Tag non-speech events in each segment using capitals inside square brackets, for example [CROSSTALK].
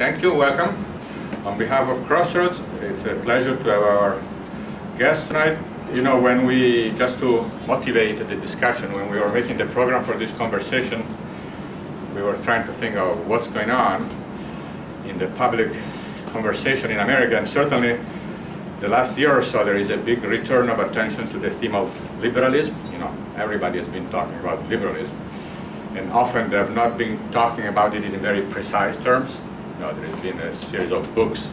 Thank you, welcome. On behalf of Crossroads, it's a pleasure to have our guest tonight. You know, when we, just to motivate the discussion, when we were making the program for this conversation, we were trying to think of what's going on in the public conversation in America, and certainly the last year or so there is a big return of attention to the theme of liberalism. You know, everybody has been talking about liberalism, and often they have not been talking about it in very precise terms there has been a series of books.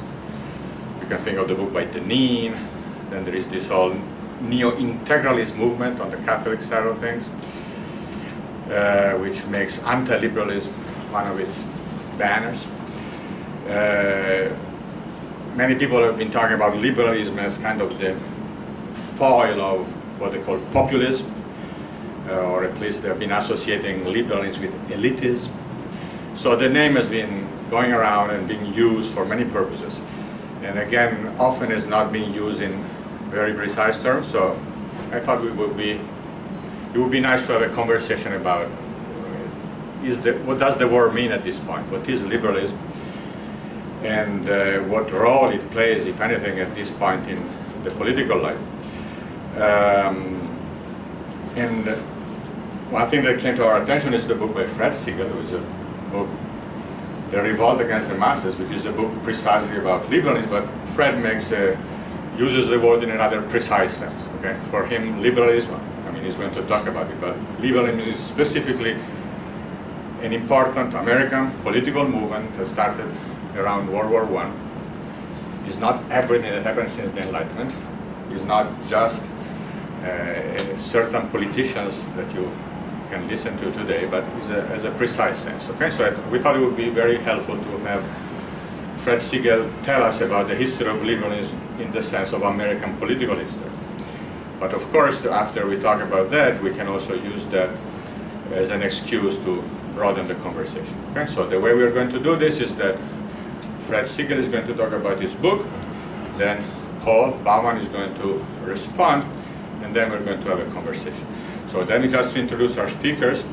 You can think of the book by Deneen. Then there is this whole neo-integralist movement on the Catholic side of things, uh, which makes anti-liberalism one of its banners. Uh, many people have been talking about liberalism as kind of the foil of what they call populism, uh, or at least they've been associating liberalism with elitism. So the name has been going around and being used for many purposes. And again, often is not being used in very precise terms, so I thought it would be, it would be nice to have a conversation about is the, what does the word mean at this point? What is liberalism? And uh, what role it plays, if anything, at this point in the political life. Um, and one thing that came to our attention is the book by Fred Siegel, who is a book the Revolt Against the Masses, which is a book precisely about liberalism, but Fred makes a, uses the word in another precise sense. Okay, for him, liberalism. I mean, he's going to talk about it, but liberalism is specifically an important American political movement that started around World War One. It's not everything that happened since the Enlightenment. It's not just uh, certain politicians that you can listen to today, but a, as a precise sense. Okay, so th we thought it would be very helpful to have Fred Siegel tell us about the history of liberalism in the sense of American political history. But of course, after we talk about that, we can also use that as an excuse to broaden the conversation. Okay, so the way we're going to do this is that Fred Siegel is going to talk about his book, then Paul Baumann is going to respond, and then we're going to have a conversation. So let me just introduce our speakers.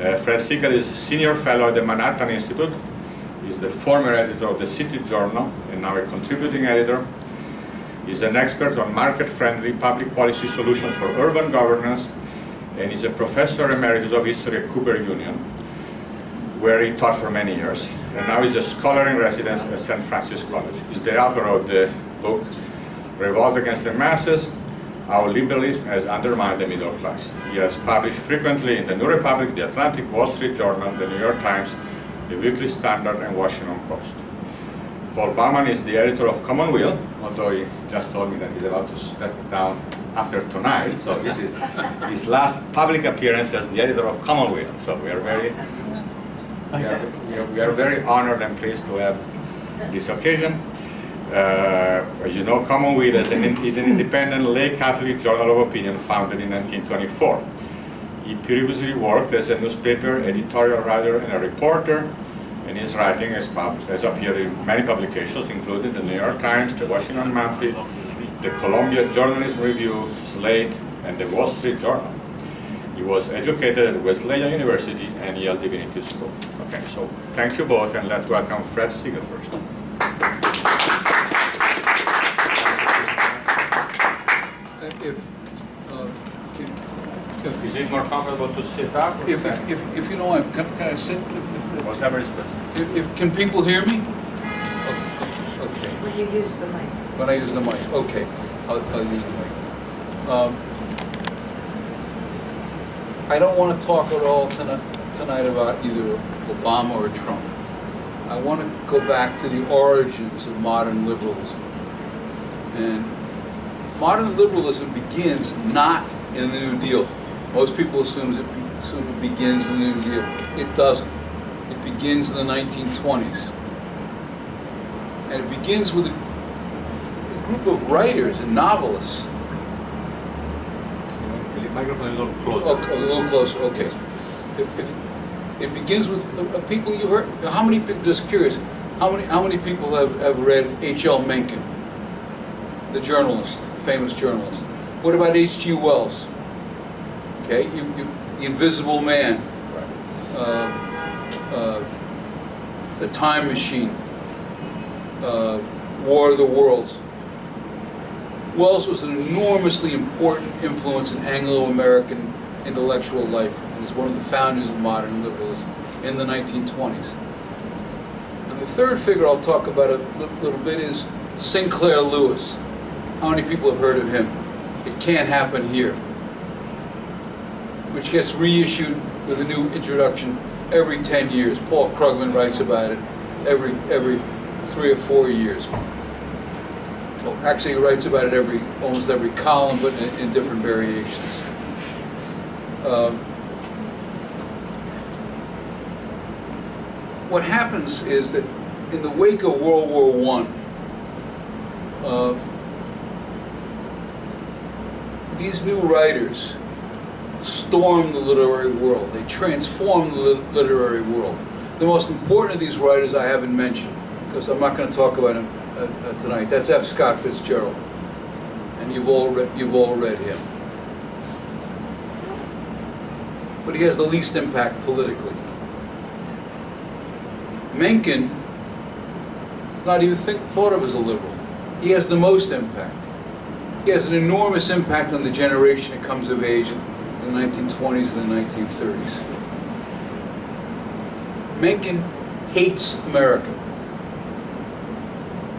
Uh, Fred Siegel is a Senior Fellow at the Manhattan Institute. He's the former editor of the City Journal and now a contributing editor. He's an expert on market-friendly public policy solutions for urban governance and he's a professor emeritus of history at Cooper Union, where he taught for many years. And now he's a scholar in residence at St. Francis College. He's the author of the book Revolt Against the Masses, how liberalism has undermined the middle class. He has published frequently in the New Republic, the Atlantic, Wall Street Journal, the New York Times, the Weekly Standard, and Washington Post. Paul Baumann is the editor of Commonweal, although he just told me that he's about to step down after tonight. So this is [LAUGHS] his last public appearance as the editor of Commonweal. So we are very, we are, we are, we are very honored and pleased to have this occasion. Uh, you know, Commonweal is an, is an independent lay Catholic journal of opinion founded in 1924. He previously worked as a newspaper editorial writer and a reporter, and his writing has, has appeared in many publications, including the New York Times, the Washington Monthly, the Columbia Journalism Review, Slate, and the Wall Street Journal. He was educated at Wesleyan University and Yale Divinity School. Okay, so thank you both, and let's welcome Fred Siegel first. if, uh, if, Is it more comfortable to sit up or if, stand? if, if, if you don't mind, can, can I sit? If, if, that's- Whatever is best. if, if, can people hear me? Okay, When you use the mic. when I use the mic, okay, I'll, I'll use the mic. Um, I don't want to talk at all tonight, tonight about either Obama or Trump. I want to go back to the origins of modern liberalism. And modern liberalism begins not in the New Deal. Most people assume it, assume it begins in the New Deal. It doesn't. It begins in the 1920s. And it begins with a, a group of writers and novelists. The microphone a little closer. A little closer, okay. If, if, it begins with uh, uh, people you heard, how many, just curious, how many, how many people have, have read H.L. Mencken, the journalist, famous journalist? What about H.G. Wells? Okay, you, you, The Invisible Man, Right. uh, uh, The Time Machine. uh, War of the Worlds. Wells was an enormously important influence in Anglo-American intellectual life and is one of the founders of modern liberalism in the 1920s. And the third figure I'll talk about a little bit is Sinclair Lewis. How many people have heard of him? It Can't Happen Here, which gets reissued with a new introduction every 10 years. Paul Krugman writes about it every, every three or four years. Well, actually, he writes about it every, almost every column, but in, in different variations. Um, what happens is that in the wake of World War One, uh, these new writers storm the literary world. They transform the li- literary world. The most important of these writers I haven't mentioned, because I'm not going to talk about him uh, uh, tonight. That's F. Scott Fitzgerald, and you've all you've all read him. But he has the least impact politically. Mencken, not even think, thought of as a liberal. He has the most impact. He has an enormous impact on the generation that comes of age the 1920s and the 1930s. Mencken hates America.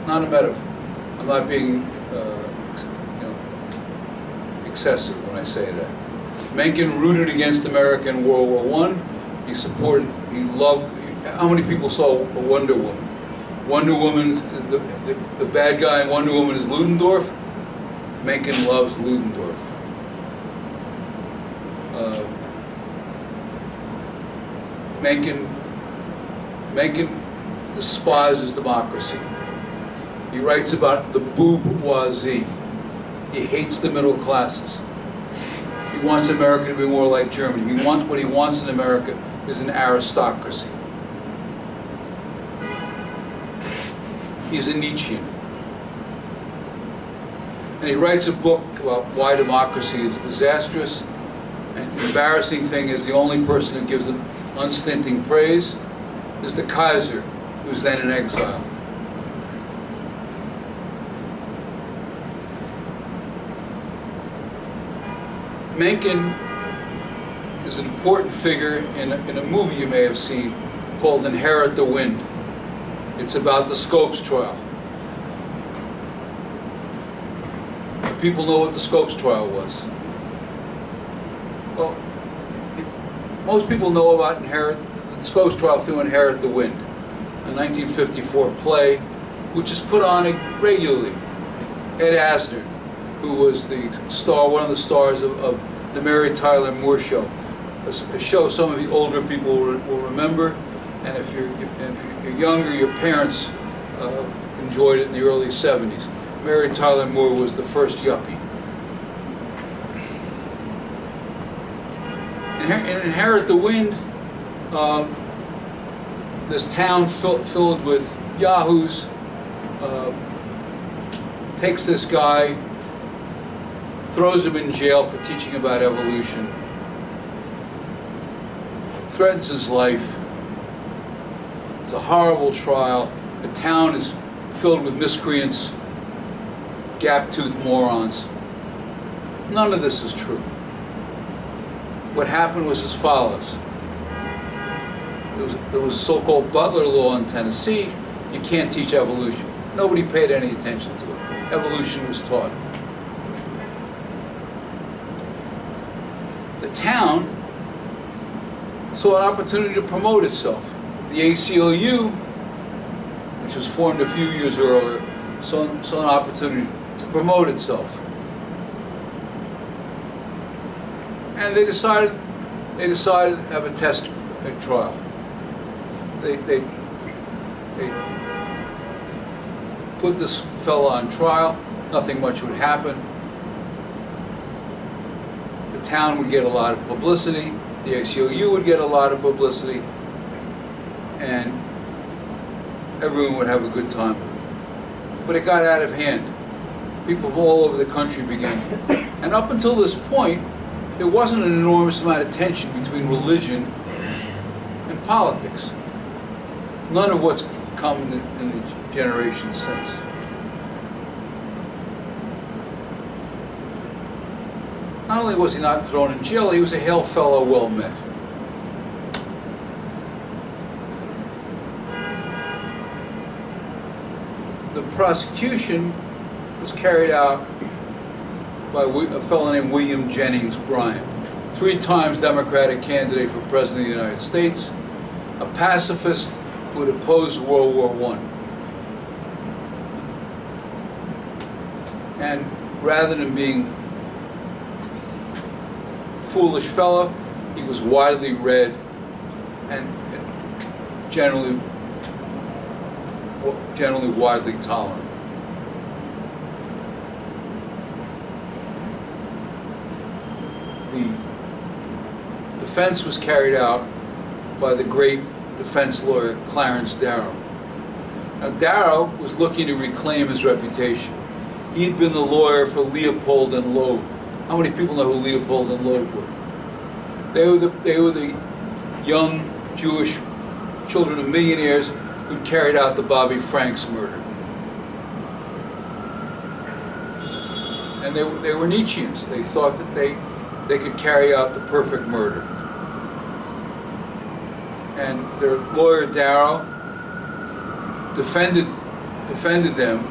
Not a metaphor. I'm not being uh, you know, excessive when I say that. Mencken rooted against America in World War One. He supported, he loved, how many people saw Wonder Woman? Wonder Woman, the, the, the bad guy in Wonder Woman is Ludendorff. Mencken loves Ludendorff. Uh, Mencken, Mencken despises democracy. He writes about the bourgeoisie. He hates the middle classes. He wants America to be more like Germany. He wants what he wants in America is an aristocracy. He's a Nietzschean. And he writes a book about why democracy is disastrous. And the embarrassing thing is the only person who gives him unstinting praise is the Kaiser, who's then in exile. Mencken is an important figure in a, in a movie you may have seen called Inherit the Wind. It's about the Scopes trial. People know what the Scopes trial was. Well, most people know about Inherit Scopes trial through Inherit the Wind, a 1954 play, which is put on regularly. Ed Asner, who was the star, one of the stars of, of the Mary Tyler Moore Show, a show some of the older people will, will remember, and if you're if you're younger, your parents uh, enjoyed it in the early 70s. Mary Tyler Moore was the first yuppie. In Inherit the Wind, um, this town fill, filled with yahoos uh, takes this guy, throws him in jail for teaching about evolution, threatens his life. It's a horrible trial. The town is filled with miscreants, gap-toothed morons. None of this is true. What happened was as follows. There was, there was a so-called Butler Law in Tennessee. You can't teach evolution. Nobody paid any attention to it. Evolution was taught. The town saw an opportunity to promote itself. The ACLU, which was formed a few years earlier, saw, saw an opportunity to promote itself. And they decided, they decided to have a test a trial. They, they, they put this fellow on trial, nothing much would happen. The town would get a lot of publicity, the ACLU would get a lot of publicity, and everyone would have a good time. But it got out of hand. People from all over the country began, and up until this point, there wasn't an enormous amount of tension between religion and politics. None of what's come in the, in the generation since. Not only was he not thrown in jail, he was a hail fellow well met. The prosecution was carried out by a fellow named William Jennings Bryan, three times Democratic candidate for President of the United States, a pacifist who had opposed World War I. And rather than being foolish fellow, he was widely read and generally generally widely tolerant. The defense was carried out by the great defense lawyer Clarence Darrow. Now Darrow was looking to reclaim his reputation. He'd been the lawyer for Leopold and Loeb. How many people know who Leopold and Loeb were? They were the, they were the young Jewish children of millionaires who carried out the Bobby Franks murder. And they, they were Nietzscheans. They thought that they, they could carry out the perfect murder. And their lawyer, Darrow, defended, defended them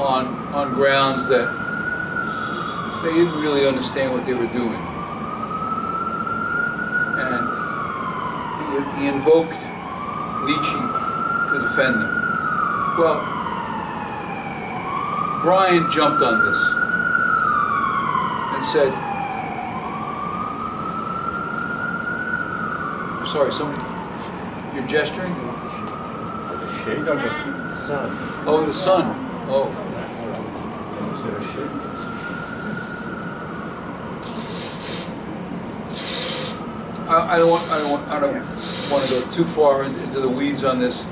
on, on grounds that they didn't really understand what they were doing. And he, he invoked Nietzsche to defend them. Well, Bryan jumped on this and said, sorry, somebody, you're gesturing? The shade of the Sun. Oh, the sun. Oh, Is there a shade? I, I don't want, I don't want, I don't want to go too far in- into the weeds on this.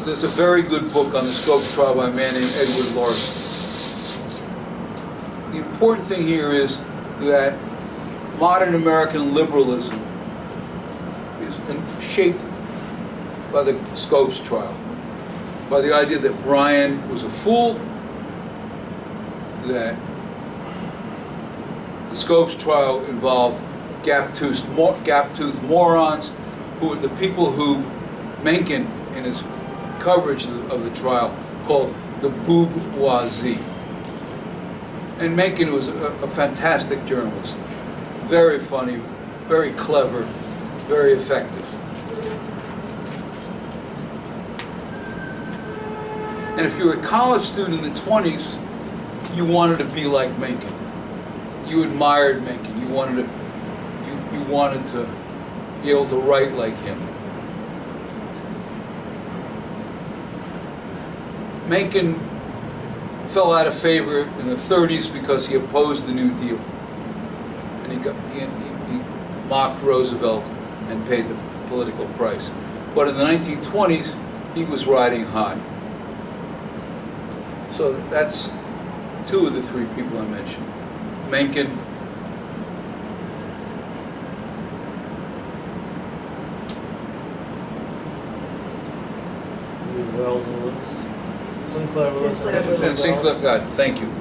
There's a very good book on the Scopes trial by a man named Edward Larson. The important thing here is that modern American liberalism is in- shaped by the Scopes trial, by the idea that Bryan was a fool, that the Scopes trial involved gap-toothed, gap-toothed morons, who were the people who Mencken, in his coverage of the, of the trial, called the bourgeoisie. And Mencken was a, a fantastic journalist, very funny, very clever, very effective. And if you were a college student in the 20s, you wanted to be like Mencken. You admired Mencken. You wanted to, you, you wanted to be able to write like him. Mencken fell out of favor in the 30s because he opposed the New Deal. And he, got, he, he mocked Roosevelt and paid the political price. But in the 1920s, he was riding high. So that's two of the three people I mentioned. Mencken, Wells and Lewis. Sinclair Lewis. Sinclair and Lewis. and Sinclair, God, thank you.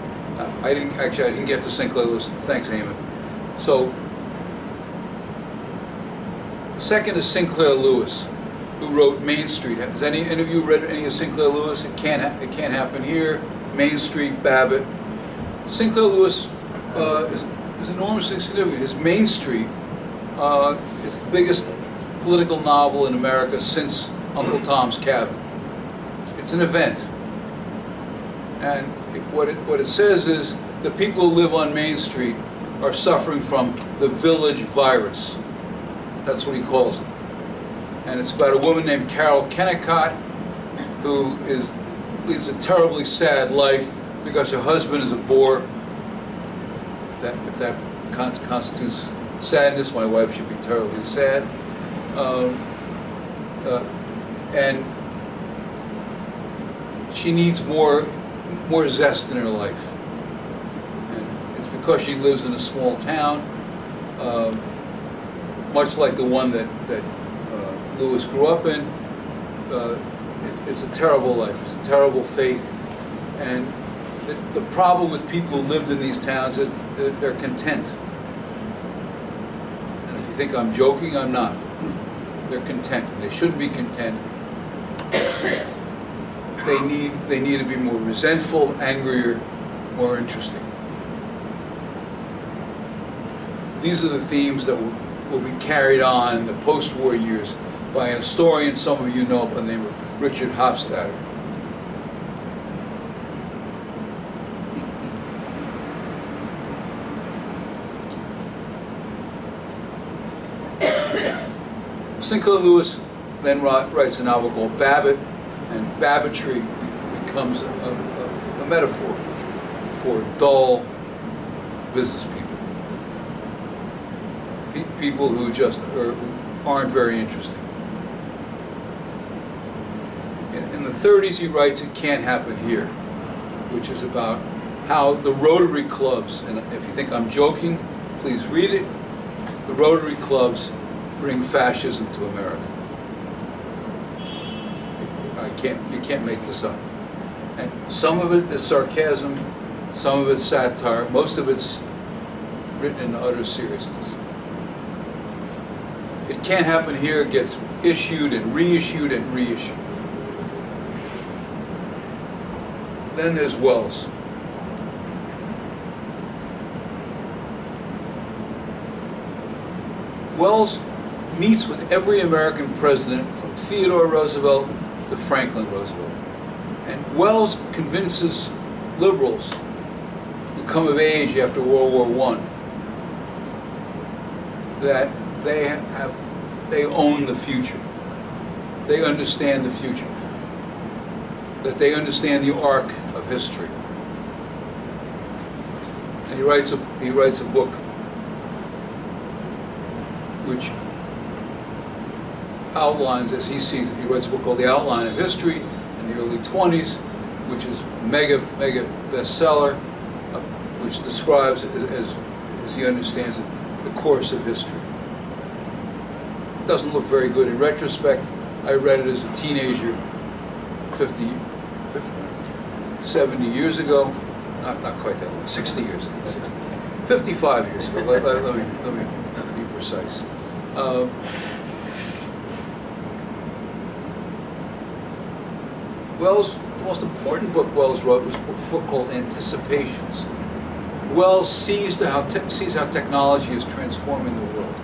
I didn't, actually, I didn't get to Sinclair Lewis, thanks, Eamon. So, second is Sinclair Lewis, who wrote Main Street. Has any, any of you read any of Sinclair Lewis? It can't, it can't happen here. Main Street, Babbitt. Sinclair Lewis uh, is, is enormously significant. His Main Street uh, is the biggest political novel in America since Uncle Tom's Cabin. It's an event. And it, what, it, what it says is the people who live on Main Street are suffering from the village virus. That's what he calls it. And it's about a woman named Carol Kennicott who is, leads a terribly sad life because her husband is a bore. If that, if that con- constitutes sadness, my wife should be terribly sad. Um, uh, and she needs more more zest in her life. And it's because she lives in a small town. Uh, much like the one that, that Lewis grew up in. Uh, it's, it's a terrible life, it's a terrible fate. And the, the problem with people who lived in these towns is they're content. And if you think I'm joking, I'm not. They're content. They shouldn't be content. They need, they need to be more resentful, angrier, more interesting. These are the themes that will, will be carried on in the post-war years by an historian some of you know by the name of Richard Hofstadter. Sinclair Lewis then writes a novel called Babbitt, and Babbittry becomes a, a, a metaphor for dull business people. Pe people who just are, aren't very interesting. In, in the 30s, he writes It Can't Happen Here, which is about how the Rotary clubs, and if you think I'm joking, please read it, the Rotary clubs bring fascism to America. I can't, you can't make this up. And some of it is sarcasm, some of it's satire, most of it's written in utter seriousness. It can't happen here, it gets issued and reissued and reissued. Then there's Wells. Wells meets with every American president from Theodore Roosevelt to Franklin Roosevelt. And Wells convinces liberals who come of age after World War I that they have they own the future. They understand the future. That they understand the arc history. And he writes a he writes a book which outlines as he sees. He writes a book called The Outline of History in the early 20s, which is mega, mega bestseller, uh, which describes, as, as he understands it, the course of history. It doesn't look very good in retrospect. I read it as a teenager 50, 50 70 years ago. Not, not quite that long, 60 years ago. 60, 55 years ago. let, let, me, let me be precise. Uh, Wells, the most important book Wells wrote was a book called Anticipations. Wells sees, how sees how technology is transforming the world.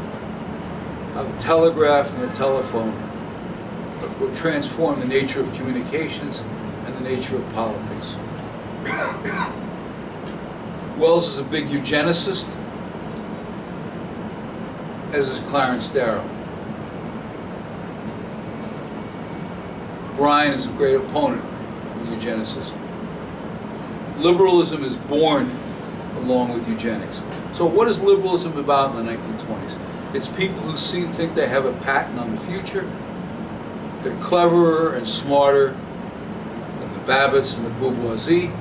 How the telegraph and the telephone will transform the nature of communications nature of politics. Wells is a big eugenicist, as is Clarence Darrow. Bryan is a great opponent of eugenicist. Liberalism is born along with eugenics. So what is liberalism about in the 1920s? It's people who see, think they have a patent on the future. They're cleverer and smarter Babbitts and the bourgeoisie.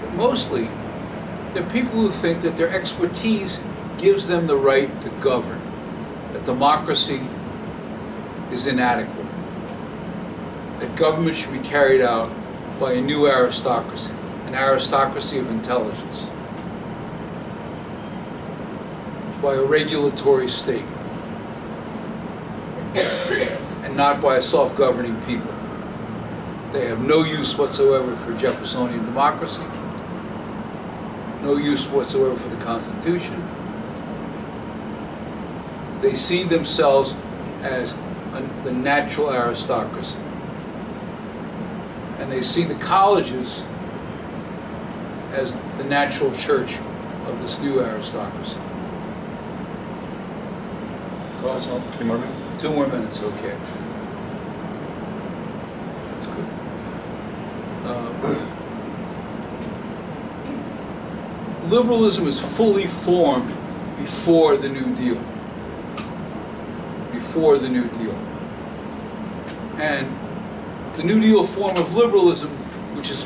But mostly, they're people who think that their expertise gives them the right to govern, that democracy is inadequate. That government should be carried out by a new aristocracy, an aristocracy of intelligence, by a regulatory state, and not by a self-governing people. They have no use whatsoever for Jeffersonian democracy, no use whatsoever for the Constitution. They see themselves as the natural aristocracy. And they see the colleges as the natural church of this new aristocracy. Cause two more minutes? Two more minutes, okay. That's good. Uh, liberalism is fully formed before the New Deal. Before the New Deal. And the New Deal form of liberalism, which is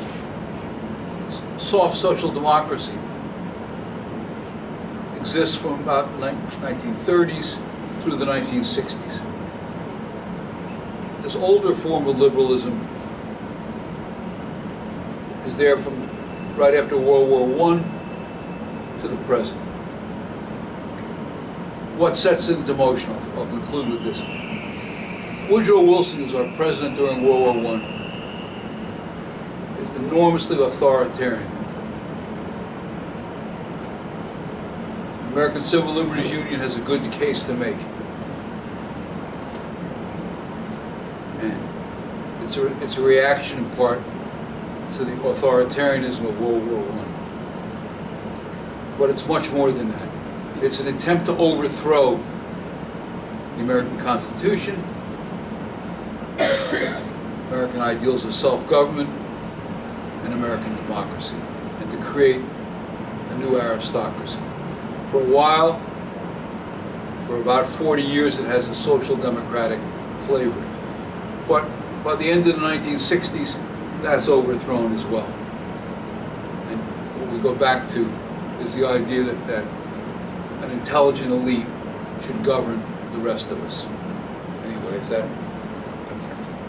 soft social democracy, exists from about the 1930s through the 1960s. This older form of liberalism is there from right after World War I to the present. What sets it into motion? I'll, conclude with this. Woodrow Wilson was our president during World War I. Is enormously authoritarian. American Civil Liberties Union has a good case to make. And it's a, it's a reaction in part to the authoritarianism of World War I. But it's much more than that. It's an attempt to overthrow the American Constitution, American ideals of self-government, and American democracy, and to create a new aristocracy. For a while, for about 40 years, it has a social democratic flavor. But by the end of the 1960s, that's overthrown as well. And what we go back to is the idea that, that an intelligent elite should govern the rest of us. Anyway, is that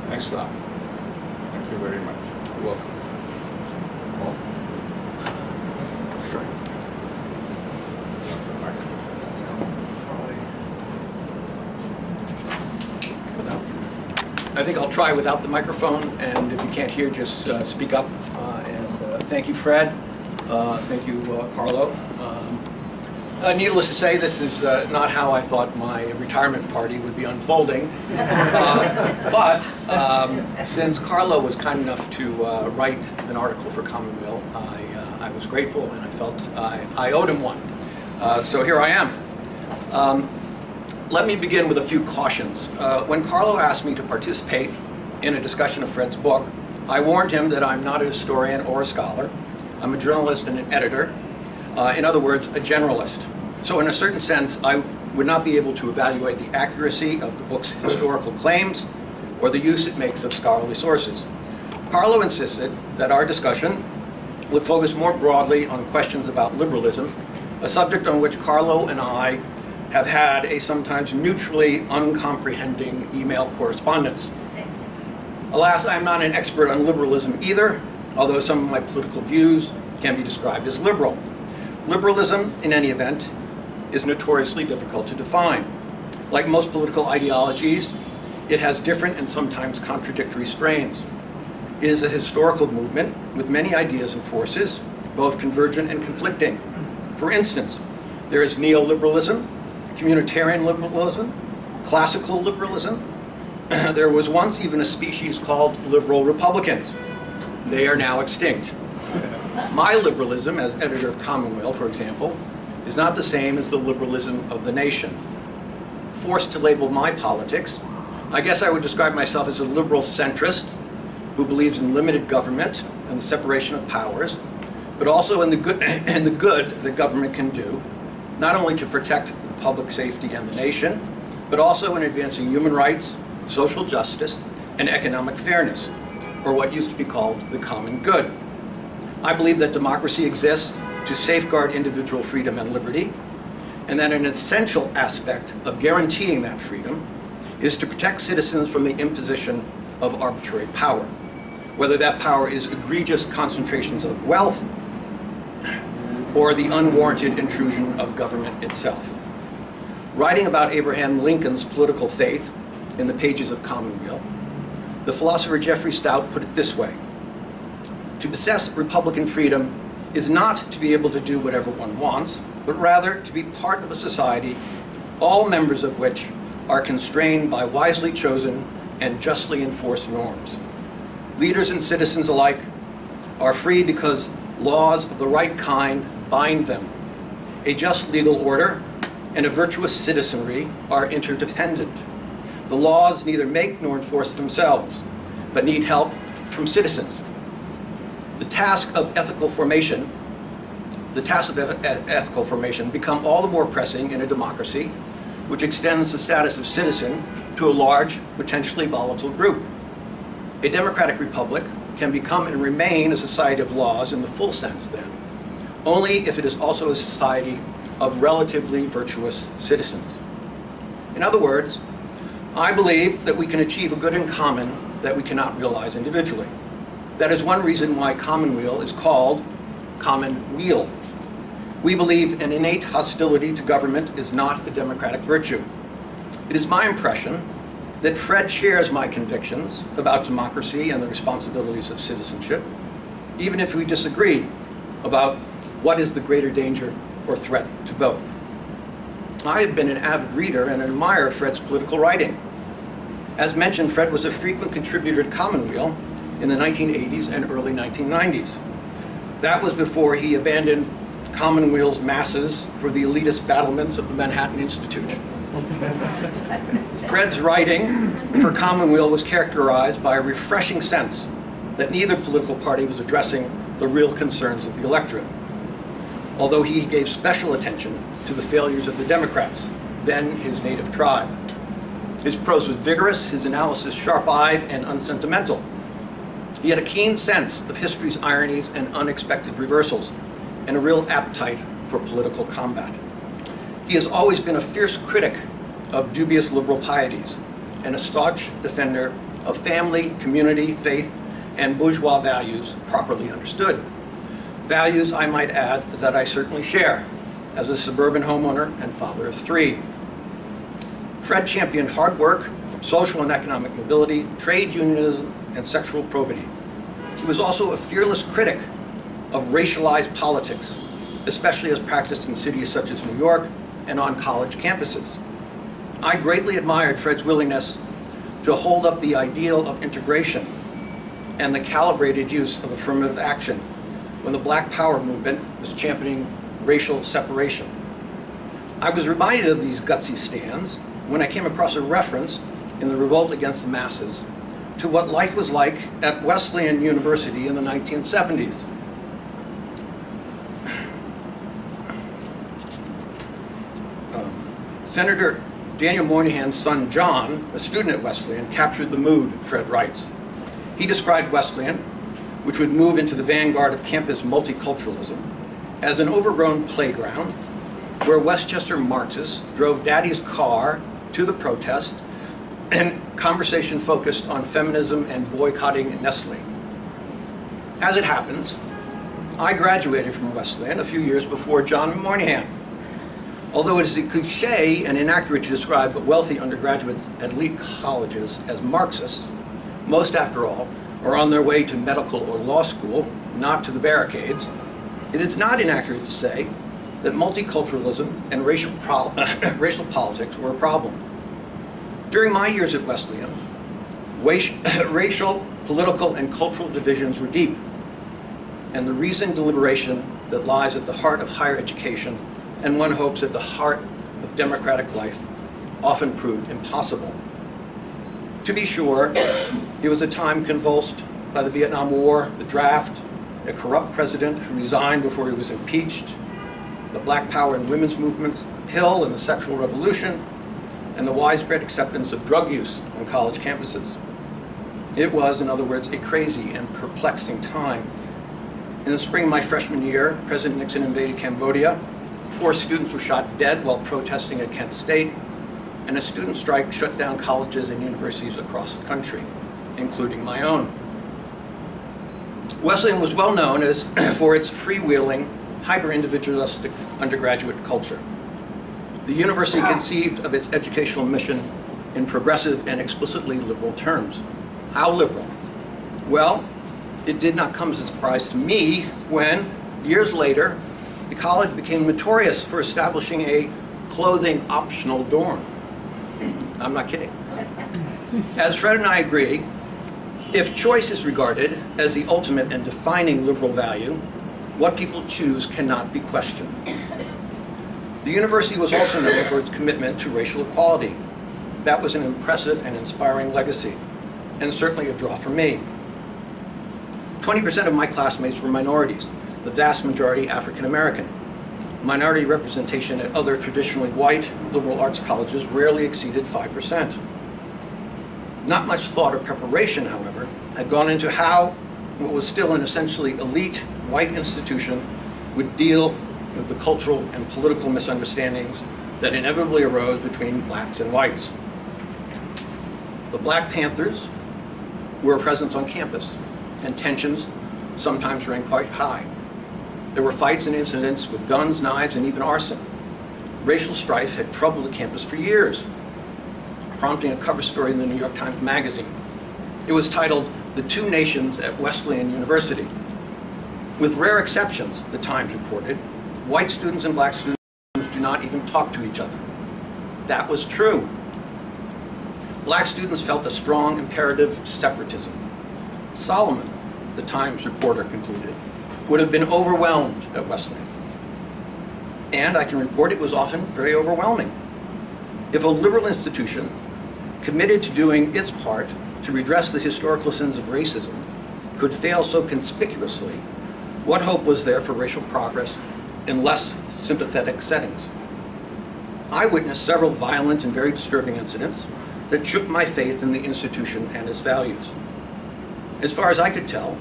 next stop? Thank you very much. You're welcome. Paul? I think I'll try without the microphone, and if you can't hear, just uh, speak up. Uh, And uh, thank you, Fred. Uh, Thank you, Carlo. Um, Needless to say, this is not how I thought my retirement party would be unfolding. But um, since Carlo was kind enough to write an article for Commonweal, I I was grateful, and I felt I I owed him one. So here I am. Um, let me begin with a few cautions. Uh, when Carlo asked me to participate in a discussion of Fred's book, I warned him that I'm not a historian or a scholar. I'm a journalist and an editor. Uh, in other words, a generalist. So in a certain sense, I would not be able to evaluate the accuracy of the book's historical claims or the use it makes of scholarly sources. Carlo insisted that our discussion would focus more broadly on questions about liberalism, a subject on which Carlo and I have had a sometimes mutually uncomprehending email correspondence. Alas, I am not an expert on liberalism either, although some of my political views can be described as liberal. Liberalism, in any event, is notoriously difficult to define. Like most political ideologies, it has different and sometimes contradictory strains. It is a historical movement with many ideas and forces, both convergent and conflicting. For instance, there is neoliberalism, communitarian liberalism, classical liberalism. [CLEARS THROAT] there was once even a species called liberal Republicans. They are now extinct. My liberalism, as editor of Commonweal, for example, is not the same as the liberalism of the nation. Forced to label my politics, I guess I would describe myself as a liberal centrist who believes in limited government and the separation of powers, but also in the good, [CLEARS THROAT] in the good that government can do, not only to protect public safety and the nation, but also in advancing human rights, social justice, and economic fairness, or what used to be called the common good. I believe that democracy exists to safeguard individual freedom and liberty, and that an essential aspect of guaranteeing that freedom is to protect citizens from the imposition of arbitrary power, whether that power is egregious concentrations of wealth or the unwarranted intrusion of government itself. Writing about Abraham Lincoln's political faith in the pages of Commonweal, the philosopher Jeffrey Stout put it this way To possess Republican freedom is not to be able to do whatever one wants, but rather to be part of a society, all members of which are constrained by wisely chosen and justly enforced norms. Leaders and citizens alike are free because laws of the right kind bind them. A just legal order and a virtuous citizenry are interdependent. The laws neither make nor enforce themselves, but need help from citizens. The task of ethical formation, the task of eth- ethical formation become all the more pressing in a democracy which extends the status of citizen to a large, potentially volatile group. A democratic republic can become and remain a society of laws in the full sense then, only if it is also a society of relatively virtuous citizens. In other words, I believe that we can achieve a good in common that we cannot realize individually. That is one reason why commonweal is called common weal. We believe an innate hostility to government is not a democratic virtue. It is my impression that Fred shares my convictions about democracy and the responsibilities of citizenship, even if we disagree about what is the greater danger or threat to both. I have been an avid reader and admirer of Fred's political writing. As mentioned, Fred was a frequent contributor to Commonweal in the 1980s and early 1990s. That was before he abandoned Commonweal's masses for the elitist battlements of the Manhattan Institute. Fred's writing for Commonweal was characterized by a refreshing sense that neither political party was addressing the real concerns of the electorate, although he gave special attention to the failures of the Democrats, then his native tribe. His prose was vigorous, his analysis sharp-eyed and unsentimental. He had a keen sense of history's ironies and unexpected reversals, and a real appetite for political combat. He has always been a fierce critic of dubious liberal pieties and a staunch defender of family, community, faith, and bourgeois values properly understood. Values, I might add, that I certainly share as a suburban homeowner and father of three. Fred championed hard work, social and economic mobility, trade unionism, and sexual probity. He was also a fearless critic of racialized politics, especially as practiced in cities such as New York and on college campuses. I greatly admired Fred's willingness to hold up the ideal of integration and the calibrated use of affirmative action when the Black Power movement was championing racial separation. I was reminded of these gutsy stands when I came across a reference in the Revolt Against the Masses to what life was like at Wesleyan University in the 1970s. [CLEARS THROAT] Um, Senator Daniel Moynihan's son John, a student at Wesleyan, captured the mood, Fred writes. He described Wesleyan, which would move into the vanguard of campus multiculturalism, as an overgrown playground where Westchester Marxists drove daddy's car to the protest and conversation focused on feminism and boycotting Nestle. As it happens, I graduated from Wesleyan a few years before John Moynihan. Although it is a cliche and inaccurate to describe wealthy undergraduates at elite colleges as Marxists, most, after all, are on their way to medical or law school, not to the barricades. It is not inaccurate to say that multiculturalism and racial, [COUGHS] racial politics were a problem. During my years at Wesleyan, [COUGHS] racial, political, and cultural divisions were deep, and the reasoned deliberation that lies at the heart of higher education, and one hopes at the heart of democratic life, often proved impossible. To be sure, it was a time convulsed by the Vietnam War, the draft, a corrupt president who resigned before he was impeached, the black power and women's movements, the pill and the sexual revolution, and the widespread acceptance of drug use on college campuses. It was, in other words, a crazy and perplexing time. In the spring of my freshman year, President Nixon invaded Cambodia. Four students were shot dead while protesting at Kent State and a student strike shut down colleges and universities across the country, including my own. Wesleyan was well known as [CLEARS THROAT] for its freewheeling, hyper-individualistic undergraduate culture. The university conceived of its educational mission in progressive and explicitly liberal terms. How liberal? Well, it did not come as a surprise to me when, years later, the college became notorious for establishing a clothing optional dorm. I'm not kidding. As Fred and I agree, if choice is regarded as the ultimate and defining liberal value, what people choose cannot be questioned. The university was also known for its commitment to racial equality. That was an impressive and inspiring legacy, and certainly a draw for me. 20% of my classmates were minorities, the vast majority African American minority representation at other traditionally white liberal arts colleges rarely exceeded 5%. Not much thought or preparation, however, had gone into how what was still an essentially elite white institution would deal with the cultural and political misunderstandings that inevitably arose between blacks and whites. The Black Panthers were a presence on campus, and tensions sometimes ran quite high. There were fights and incidents with guns, knives, and even arson. Racial strife had troubled the campus for years, prompting a cover story in the New York Times Magazine. It was titled, The Two Nations at Wesleyan University. With rare exceptions, the Times reported, white students and black students do not even talk to each other. That was true. Black students felt a strong imperative to separatism. Solomon, the Times reporter concluded, would have been overwhelmed at Wesleyan. And I can report it was often very overwhelming. If a liberal institution committed to doing its part to redress the historical sins of racism could fail so conspicuously, what hope was there for racial progress in less sympathetic settings? I witnessed several violent and very disturbing incidents that shook my faith in the institution and its values. As far as I could tell,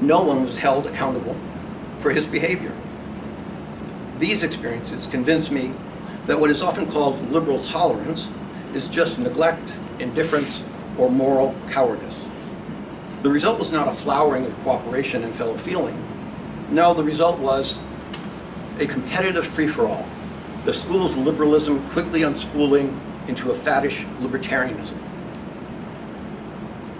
no one was held accountable for his behavior. These experiences convinced me that what is often called liberal tolerance is just neglect, indifference, or moral cowardice. The result was not a flowering of cooperation and fellow feeling. No, the result was a competitive free-for-all, the school's liberalism quickly unspooling into a faddish libertarianism.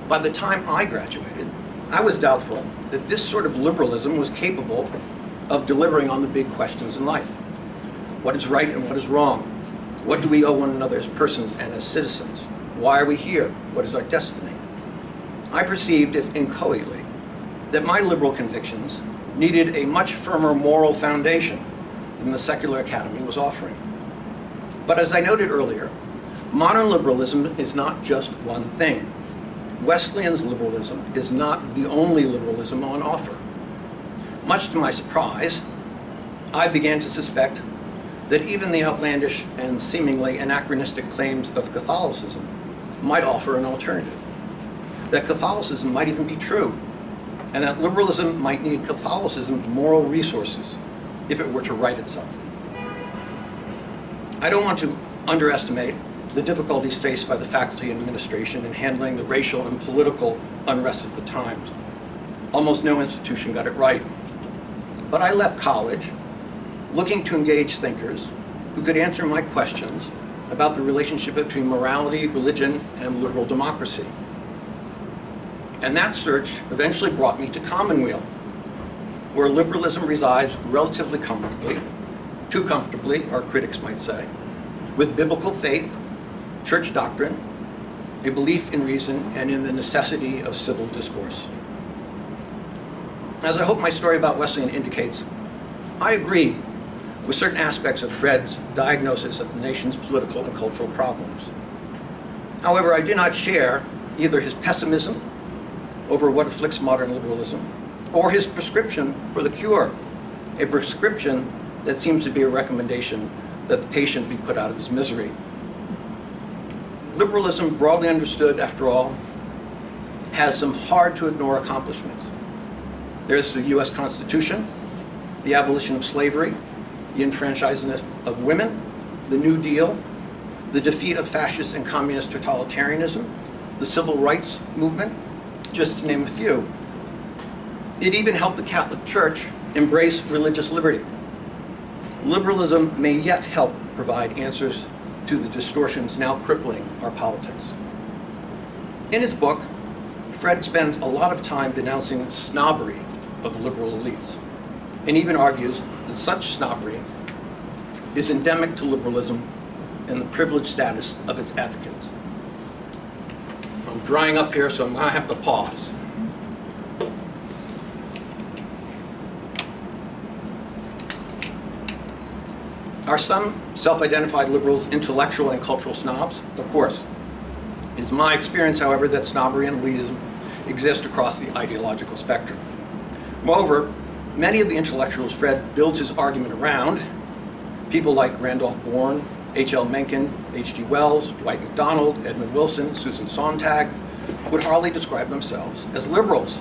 By the time I graduated, I was doubtful that this sort of liberalism was capable of delivering on the big questions in life. What is right and what is wrong? What do we owe one another as persons and as citizens? Why are we here? What is our destiny? I perceived, if inchoately, that my liberal convictions needed a much firmer moral foundation than the secular academy was offering. But as I noted earlier, modern liberalism is not just one thing. Wesleyan's liberalism is not the only liberalism on offer. Much to my surprise, I began to suspect that even the outlandish and seemingly anachronistic claims of Catholicism might offer an alternative. That Catholicism might even be true, and that liberalism might need Catholicism's moral resources if it were to right itself. I don't want to underestimate the difficulties faced by the faculty and administration in handling the racial and political unrest of the times. Almost no institution got it right. But I left college looking to engage thinkers who could answer my questions about the relationship between morality, religion, and liberal democracy. And that search eventually brought me to Commonweal, where liberalism resides relatively comfortably, too comfortably, our critics might say, with biblical faith church doctrine, a belief in reason, and in the necessity of civil discourse. As I hope my story about Wesleyan indicates, I agree with certain aspects of Fred's diagnosis of the nation's political and cultural problems. However, I do not share either his pessimism over what afflicts modern liberalism or his prescription for the cure, a prescription that seems to be a recommendation that the patient be put out of his misery liberalism, broadly understood, after all, has some hard to ignore accomplishments. There's the US Constitution, the abolition of slavery, the enfranchisement of women, the New Deal, the defeat of fascist and communist totalitarianism, the civil rights movement, just to name a few. It even helped the Catholic Church embrace religious liberty. Liberalism may yet help provide answers to the distortions now crippling our politics. In his book, Fred spends a lot of time denouncing snobbery of liberal elites, and even argues that such snobbery is endemic to liberalism and the privileged status of its advocates. I'm drying up here, so I'm going to have to pause. Are some self-identified liberals intellectual and cultural snobs? Of course. It is my experience, however, that snobbery and elitism exist across the ideological spectrum. Moreover, many of the intellectuals Fred builds his argument around, people like Randolph Bourne, H.L. Mencken, H.G. Wells, Dwight MacDonald, Edmund Wilson, Susan Sontag, would hardly describe themselves as liberals.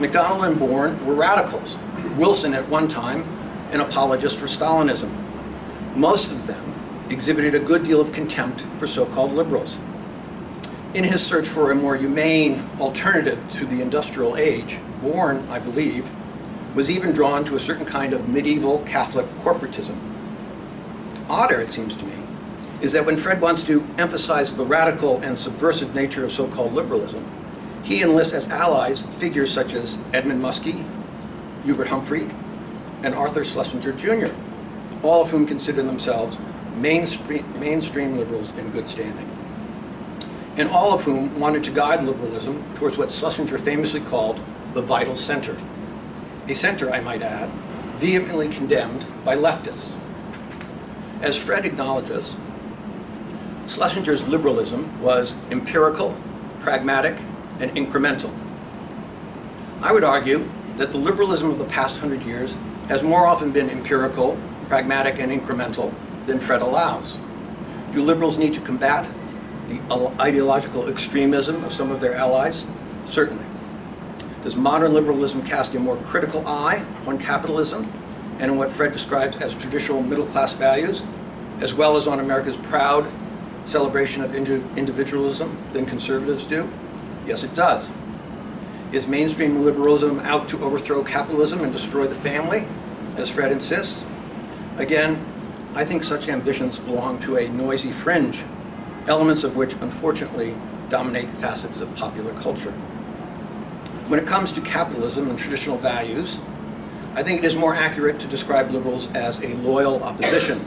MacDonald and Bourne were radicals. Wilson at one time an apologist for Stalinism. Most of them exhibited a good deal of contempt for so-called liberals. In his search for a more humane alternative to the industrial age, Bourne, I believe, was even drawn to a certain kind of medieval Catholic corporatism. Odder, it seems to me, is that when Fred wants to emphasize the radical and subversive nature of so-called liberalism, he enlists as allies figures such as Edmund Muskie, Hubert Humphrey, and Arthur Schlesinger Jr., all of whom consider themselves mainstream, mainstream liberals in good standing. And all of whom wanted to guide liberalism towards what Schlesinger famously called the vital center. A center, I might add, vehemently condemned by leftists. As Fred acknowledges, Schlesinger's liberalism was empirical, pragmatic, and incremental. I would argue that the liberalism of the past hundred years has more often been empirical, pragmatic, and incremental than Fred allows. Do liberals need to combat the ideological extremism of some of their allies? Certainly. Does modern liberalism cast a more critical eye on capitalism and on what Fred describes as traditional middle class values, as well as on America's proud celebration of individualism than conservatives do? Yes, it does. Is mainstream liberalism out to overthrow capitalism and destroy the family, as Fred insists? Again, I think such ambitions belong to a noisy fringe, elements of which unfortunately dominate facets of popular culture. When it comes to capitalism and traditional values, I think it is more accurate to describe liberals as a loyal opposition,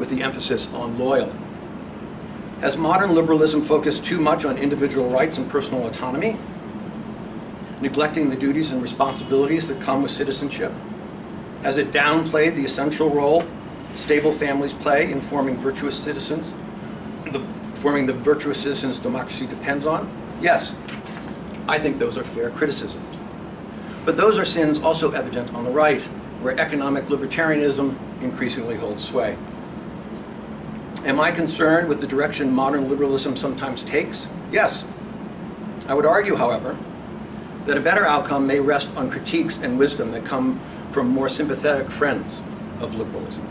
with the emphasis on loyal. Has modern liberalism focused too much on individual rights and personal autonomy, neglecting the duties and responsibilities that come with citizenship? Has it downplayed the essential role stable families play in forming virtuous citizens, the, forming the virtuous citizens democracy depends on? Yes, I think those are fair criticisms. But those are sins also evident on the right, where economic libertarianism increasingly holds sway. Am I concerned with the direction modern liberalism sometimes takes? Yes. I would argue, however, that a better outcome may rest on critiques and wisdom that come from more sympathetic friends of liberalism.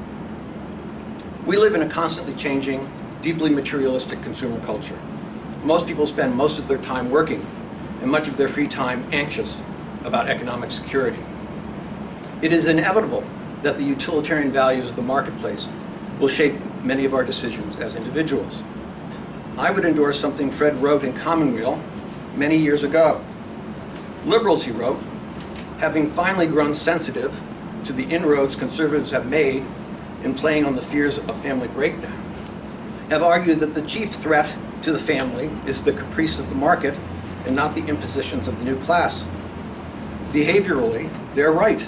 We live in a constantly changing, deeply materialistic consumer culture. Most people spend most of their time working and much of their free time anxious about economic security. It is inevitable that the utilitarian values of the marketplace will shape many of our decisions as individuals. I would endorse something Fred wrote in Commonweal many years ago. Liberals, he wrote, having finally grown sensitive to the inroads conservatives have made in playing on the fears of family breakdown, have argued that the chief threat to the family is the caprice of the market and not the impositions of the new class. Behaviorally, they're right.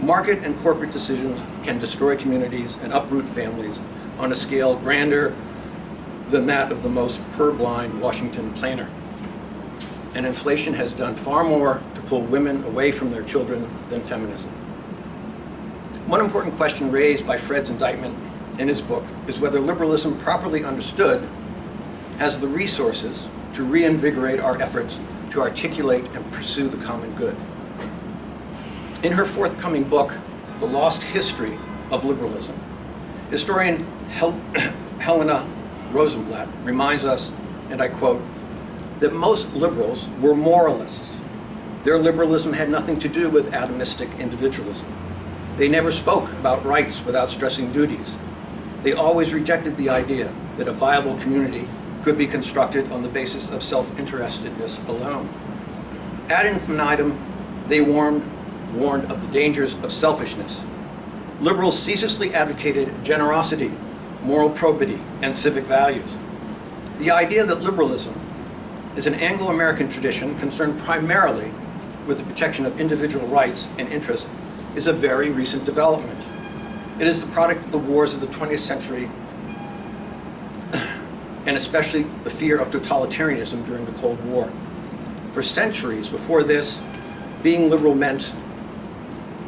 Market and corporate decisions can destroy communities and uproot families on a scale grander than that of the most purblind Washington planner. And inflation has done far more to pull women away from their children than feminism. One important question raised by Fred's indictment in his book is whether liberalism properly understood has the resources to reinvigorate our efforts to articulate and pursue the common good. In her forthcoming book, The Lost History of Liberalism, historian Hel [CLEARS THROAT] Helena Rosenblatt reminds us, and I quote, that most liberals were moralists. Their liberalism had nothing to do with atomistic individualism. They never spoke about rights without stressing duties. They always rejected the idea that a viable community could be constructed on the basis of self-interestedness alone. Ad infinitum, they warned warned of the dangers of selfishness. Liberals ceaselessly advocated generosity, moral probity, and civic values. The idea that liberalism is an Anglo-American tradition concerned primarily with the protection of individual rights and interests is a very recent development. It is the product of the wars of the 20th century [COUGHS] and especially the fear of totalitarianism during the Cold War. For centuries before this, being liberal meant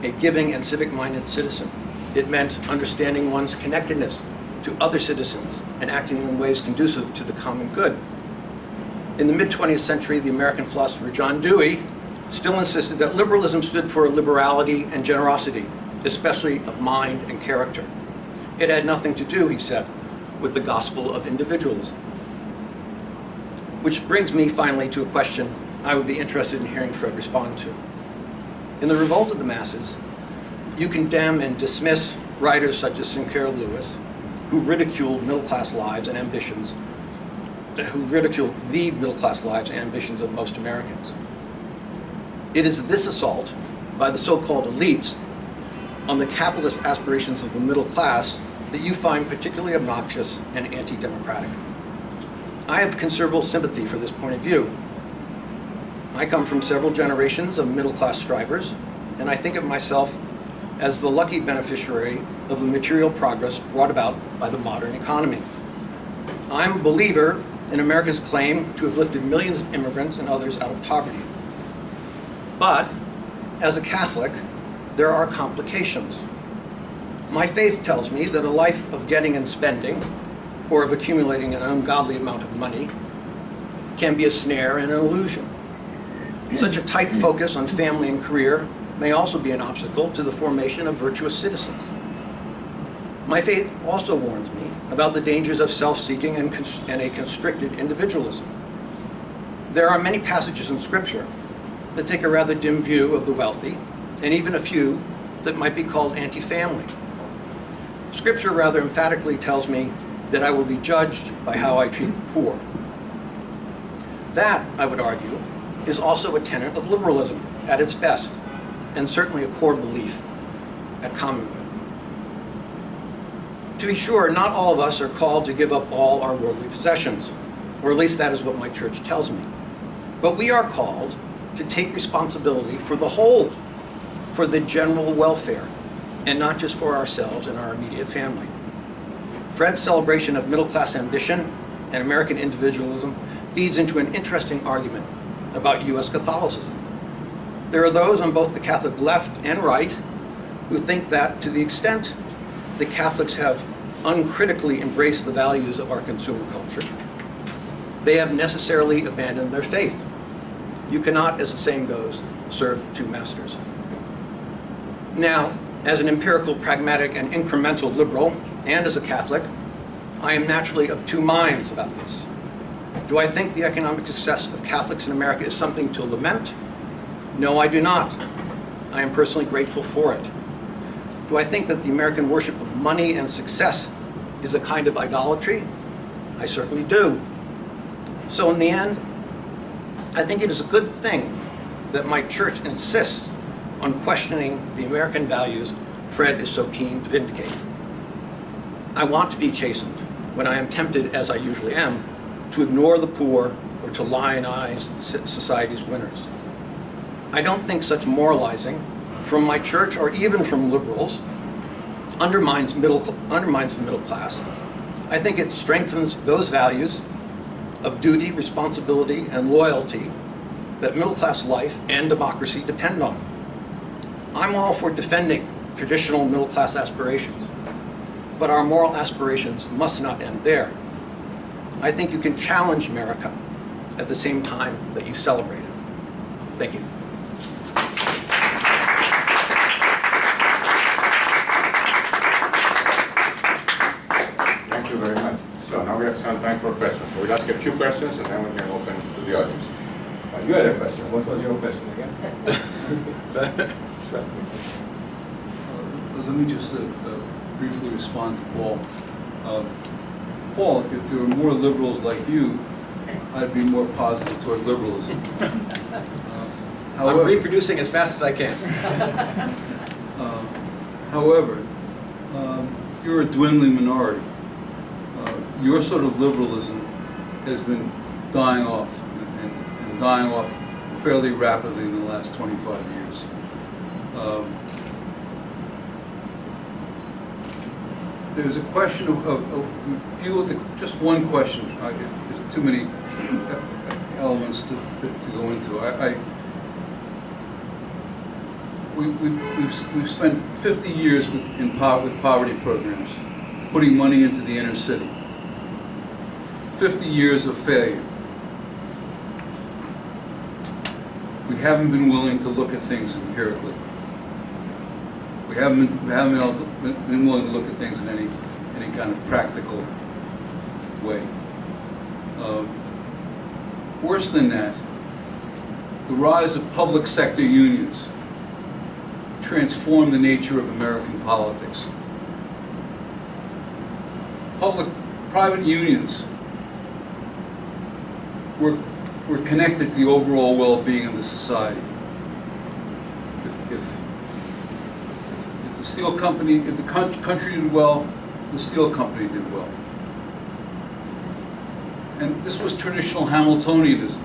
a giving and civic-minded citizen. It meant understanding one's connectedness to other citizens and acting in ways conducive to the common good. In the mid-20th century, the American philosopher John Dewey still insisted that liberalism stood for liberality and generosity, especially of mind and character. It had nothing to do, he said, with the gospel of individualism. Which brings me finally to a question I would be interested in hearing Fred respond to. In The Revolt of the Masses, you condemn and dismiss writers such as Sinclair Lewis, who ridiculed middle-class lives and ambitions, who ridiculed the middle-class lives and ambitions of most Americans. It is this assault by the so-called elites on the capitalist aspirations of the middle class that you find particularly obnoxious and anti-democratic. I have considerable sympathy for this point of view. I come from several generations of middle-class strivers, and I think of myself as the lucky beneficiary of the material progress brought about by the modern economy. I'm a believer in America's claim to have lifted millions of immigrants and others out of poverty. But, as a Catholic, there are complications. My faith tells me that a life of getting and spending, or of accumulating an ungodly amount of money, can be a snare and an illusion. Such a tight focus on family and career may also be an obstacle to the formation of virtuous citizens. My faith also warns me about the dangers of self-seeking and, and, a constricted individualism. There are many passages in Scripture that take a rather dim view of the wealthy, and even a few that might be called anti-family. Scripture rather emphatically tells me that I will be judged by how I treat the poor. That, I would argue, is also a tenet of liberalism at its best, and certainly a core belief at Commonweal. To be sure, not all of us are called to give up all our worldly possessions, or at least that is what my church tells me. But we are called to take responsibility for the whole, for the general welfare, and not just for ourselves and our immediate family. Fred's celebration of middle-class ambition and American individualism feeds into an interesting argument about U.S. Catholicism. There are those on both the Catholic left and right who think that to the extent the Catholics have uncritically embraced the values of our consumer culture, they have necessarily abandoned their faith. You cannot, as the saying goes, serve two masters. Now, as an empirical, pragmatic, and incremental liberal, and as a Catholic, I am naturally of two minds about this. Do I think the economic success of Catholics in America is something to lament? No, I do not. I am personally grateful for it. Do I think that the American worship money and success is a kind of idolatry? I certainly do. So in the end, I think it is a good thing that my church insists on questioning the American values Fred is so keen to vindicate. I want to be chastened when I am tempted, as I usually am, to ignore the poor or to lionize society's winners. I don't think such moralizing from my church or even from liberals undermines, middle, undermines the middle class. I think it strengthens those values of duty, responsibility, and loyalty that middle class life and democracy depend on. I'm all for defending traditional middle class aspirations, but our moral aspirations must not end there. I think you can challenge America at the same time that you celebrate it. Thank you. we have some time for questions. So we'll ask a few questions and then we can open to the audience. Uh, you had a question. What was your question again? uh, let me just uh, uh, briefly respond to Paul. Um, Paul, if there were more liberals like you, I'd be more positive toward liberalism. however, I'm reproducing as fast as I can. [LAUGHS] Uh, however, um, you're a dwindling minority your sort of liberalism has been dying off and, and dying off fairly rapidly in the last 25 years. Um, there's a question of, of, of, deal with the, just one question. I, there's too many elements to, to, to go into. I, I we, we, we've, we've spent 50 years with, in po with poverty programs, putting money into the inner city. 50 years of failure. We haven't been willing to look at things empirically. We haven't been, we haven't been, to, been willing to look at things in any, any kind of practical way. Um, Worse than that, the rise of public sector unions transformed the nature of American politics. Public, private unions were, were connected to the overall well-being of the society. If, if, if- if the steel company, if the country did well, the steel company did well. And this was traditional Hamiltonianism.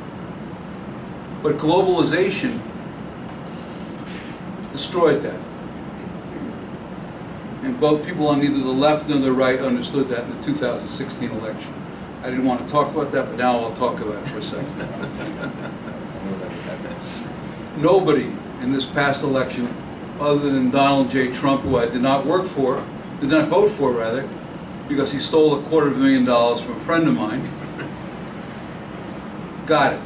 But globalization destroyed that. And both people on either the left and the right understood that in the 2016 election. I didn't want to talk about that, but now I'll talk about it for a second. Nobody in this past election, other than Donald J. Trump, who I did not work for, did not vote for rather, because he stole a quarter of a million dollars from a friend of mine, got it.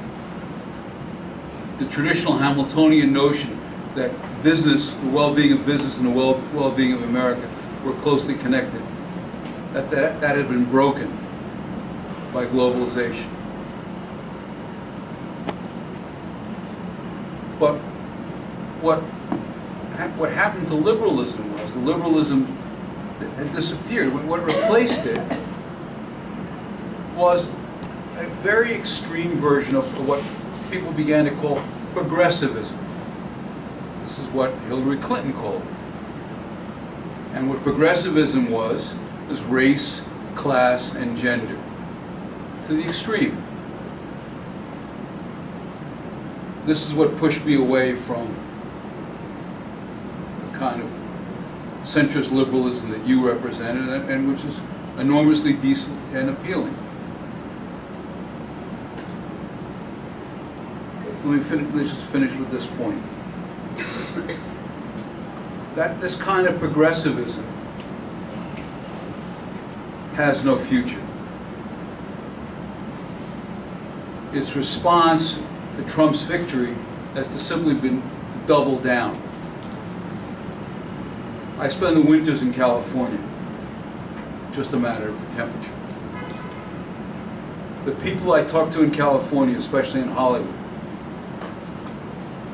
The traditional Hamiltonian notion that business, the well-being of business and the well, well-being of America were closely connected. That, that, that had been broken by globalization. But what, ha- what happened to liberalism was, liberalism had disappeared. What replaced it was a very extreme version of what people began to call progressivism. This is what Hillary Clinton called it. And what progressivism was, was race, class, and gender to the extreme. This is what pushed me away from the kind of centrist liberalism that you represented and, and which is enormously decent and appealing. Let me finish, let's just finish with this point. That this kind of progressivism has no future. Its response to Trump's victory has to simply been double down. I spend the winters in California, just a matter of temperature. The people I talk to in California, especially in Hollywood,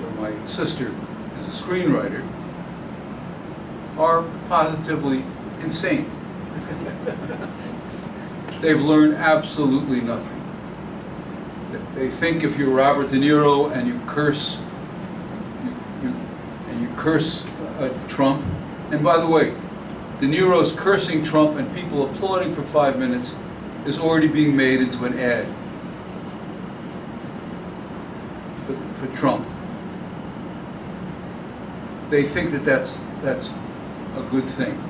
where my sister is a screenwriter, are positively insane. [LAUGHS] They've learned absolutely nothing. They think if you're Robert De Niro and you curse, you, you, and you curse uh, Trump, and by the way, De Niro's cursing Trump and people applauding for five minutes is already being made into an ad for, for Trump. They think that that's, that's a good thing.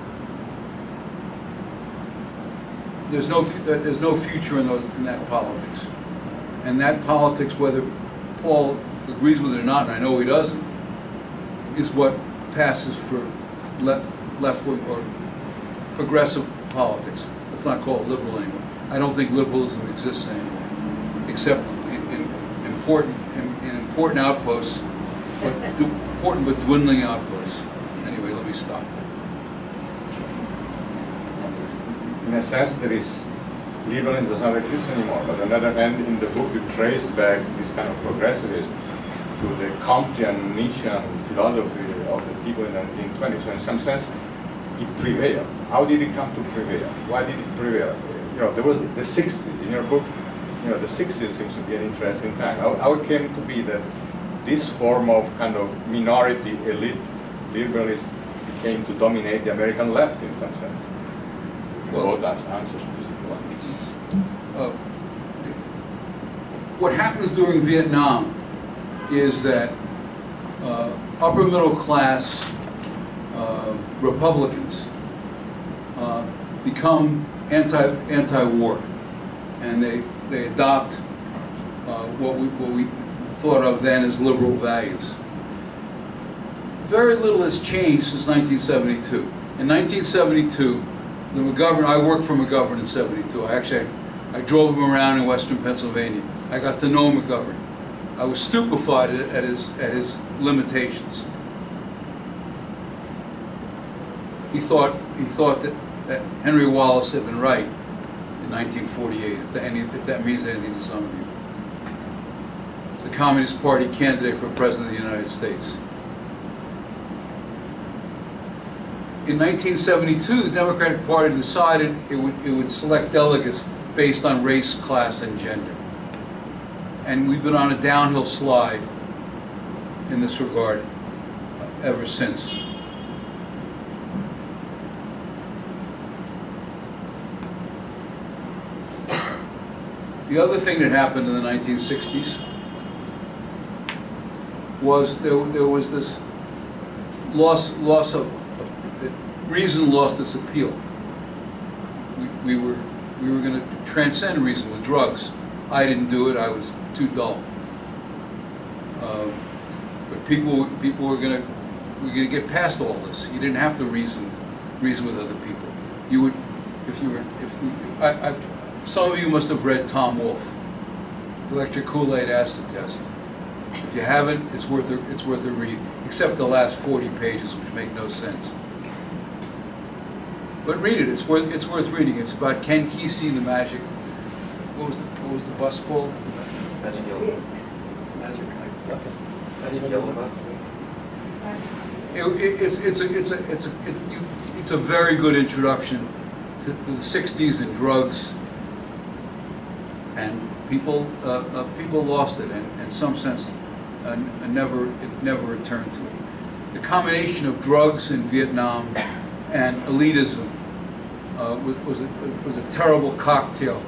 There's no, there's no future in those, in that politics. And that politics, whether Paul agrees with it or not, and I know he doesn't, is what passes for le- left-wing or progressive politics. Let's not call it liberal anymore. I don't think liberalism exists anymore, except in, in important, in, in important outposts, but [LAUGHS] important but dwindling outposts. Anyway, let me stop. In a sense, there is liberalism does not exist anymore. But on the other hand, in the book, you trace back this kind of progressivism to the Comtean Nietzschean philosophy of the people in the 1920s. So in some sense, it prevailed. How did it come to prevail? Why did it prevail? You know, there was the 60s. In your book, you know, the 60s seems to be an interesting time. How, how it came to be that this form of kind of minority elite liberalism became to dominate the American left in some sense? Well- Both ans- answers, if you want. Uh, what happens during Vietnam is that uh, upper middle class uh, Republicans uh, become anti anti-war, and they they adopt uh, what we what we thought of then as liberal values. Very little has changed since 1972. In 1972, the McGovern, I worked for McGovern in 72. I actually, I drove him around in western Pennsylvania. I got to know McGovern. I was stupefied at his, at his limitations. he thought, he thought that, that Henry Wallace had been right in 1948, if that, any, if that means anything to some of you. The Communist Party candidate for President of the United States. In 1972, the Democratic Party decided it would, it would select delegates based on race, class, and gender. And we've been on a downhill slide in this regard ever since. The other thing that happened in the 1960s was there, there was this loss, loss of, reason lost its appeal. We, we were, we were going to transcend reason with drugs. I didn't do it, I was too dull. Um, But people, people were going to, were going to get past all this. You didn't have to reason, reason with other people. You would, if you were, if, I, I, some of you must have read Tom Wolfe, Electric Kool-Aid Acid Test. If you haven't, it's worth a, it's worth a read, except the last 40 pages, which make no sense. But read it. It's worth it's worth reading. It's about Ken Kesey, the magic. What was the what was the bus called? Magic Yellow. Magic, I- Magic Yellow Bus. It, it, it's it's a it's a it's a it's, you, it's a very good introduction to, the '60s and drugs. And people uh, uh, people lost it, and in some sense, uh, n- never it never returned to it. The combination of drugs in Vietnam and elitism uh, was was a, was a terrible cocktail,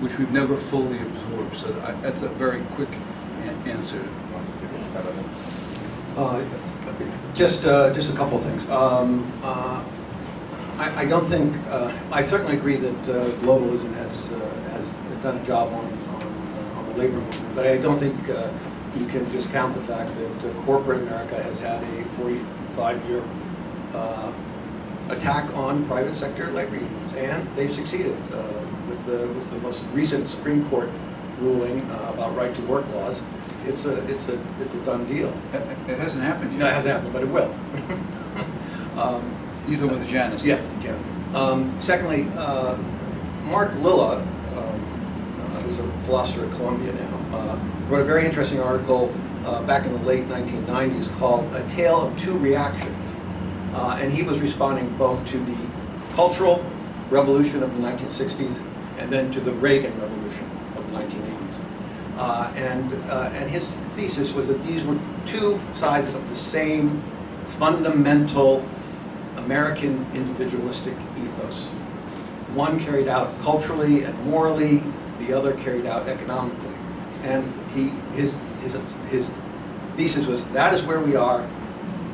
which we've never fully absorbed. So I, that's a very quick an- answer. Uh, Just, uh, just a couple of things. Um, uh, I, I don't think, uh, I certainly agree that uh, globalism has, has done a job on, on, on the labor movement, but I don't think you can discount the fact that corporate America has had a 45-year uh, attack on private sector labor unions, and they've succeeded uh, with the, with the most recent Supreme Court ruling uh, about right-to-work laws. It's a, it's a, it's a done deal. It, it hasn't happened yet. No, it hasn't happened, but it will. [LAUGHS] Um, You talking about the Janus? Yes, you can. Um, Secondly, uh, Mark Lilla, um, uh, who's a philosopher at Columbia now, uh, wrote a very interesting article uh, back in the late 1990s called A Tale of Two Reactions. Uh, And he was responding both to the cultural revolution of the 1960s and then to the Reagan revolution of the 1980s. Uh, And, uh, and his thesis was that these were two sides of the same fundamental American individualistic ethos. One carried out culturally and morally, the other carried out economically. And he, his, his, his thesis was, that is where we are.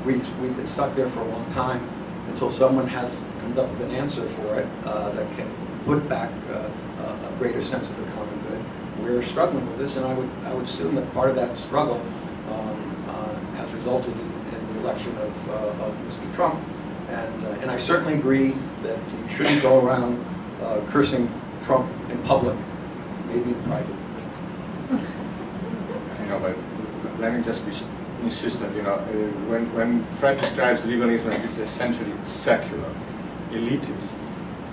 We've, we've been stuck there for a long time until someone has come up with an answer for it uh, that can put back uh, a greater sense of the common good. We're struggling with this, and I would, I would assume that part of that struggle um, uh, has resulted in, in the election of, uh, of Mr. Trump. And, uh, and I certainly agree that you shouldn't go around uh, cursing Trump in public, maybe in private. You know, but let me just be insistent, you know, uh, when, when Fred describes liberalism as this essentially secular, elitist,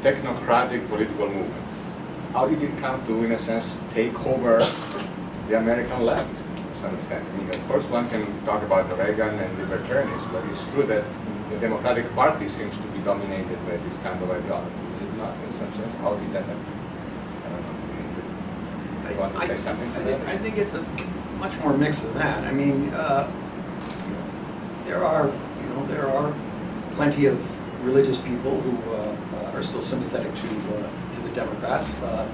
technocratic political movement, how did it come to, in a sense, take over the American left to some extent? I mean, of course, one can talk about the Reagan and libertarianism, but it's true that the Democratic Party seems to be dominated by this kind of ideology. Is it not, in some sense? How did that happen? I don't know. Is it- You want to I- say something I to think? I think it's a much more mixed than that. I mean, uh, there are, you know, there are plenty of religious people who uh, uh, are still sympathetic to, uh, to the Democrats. Uh,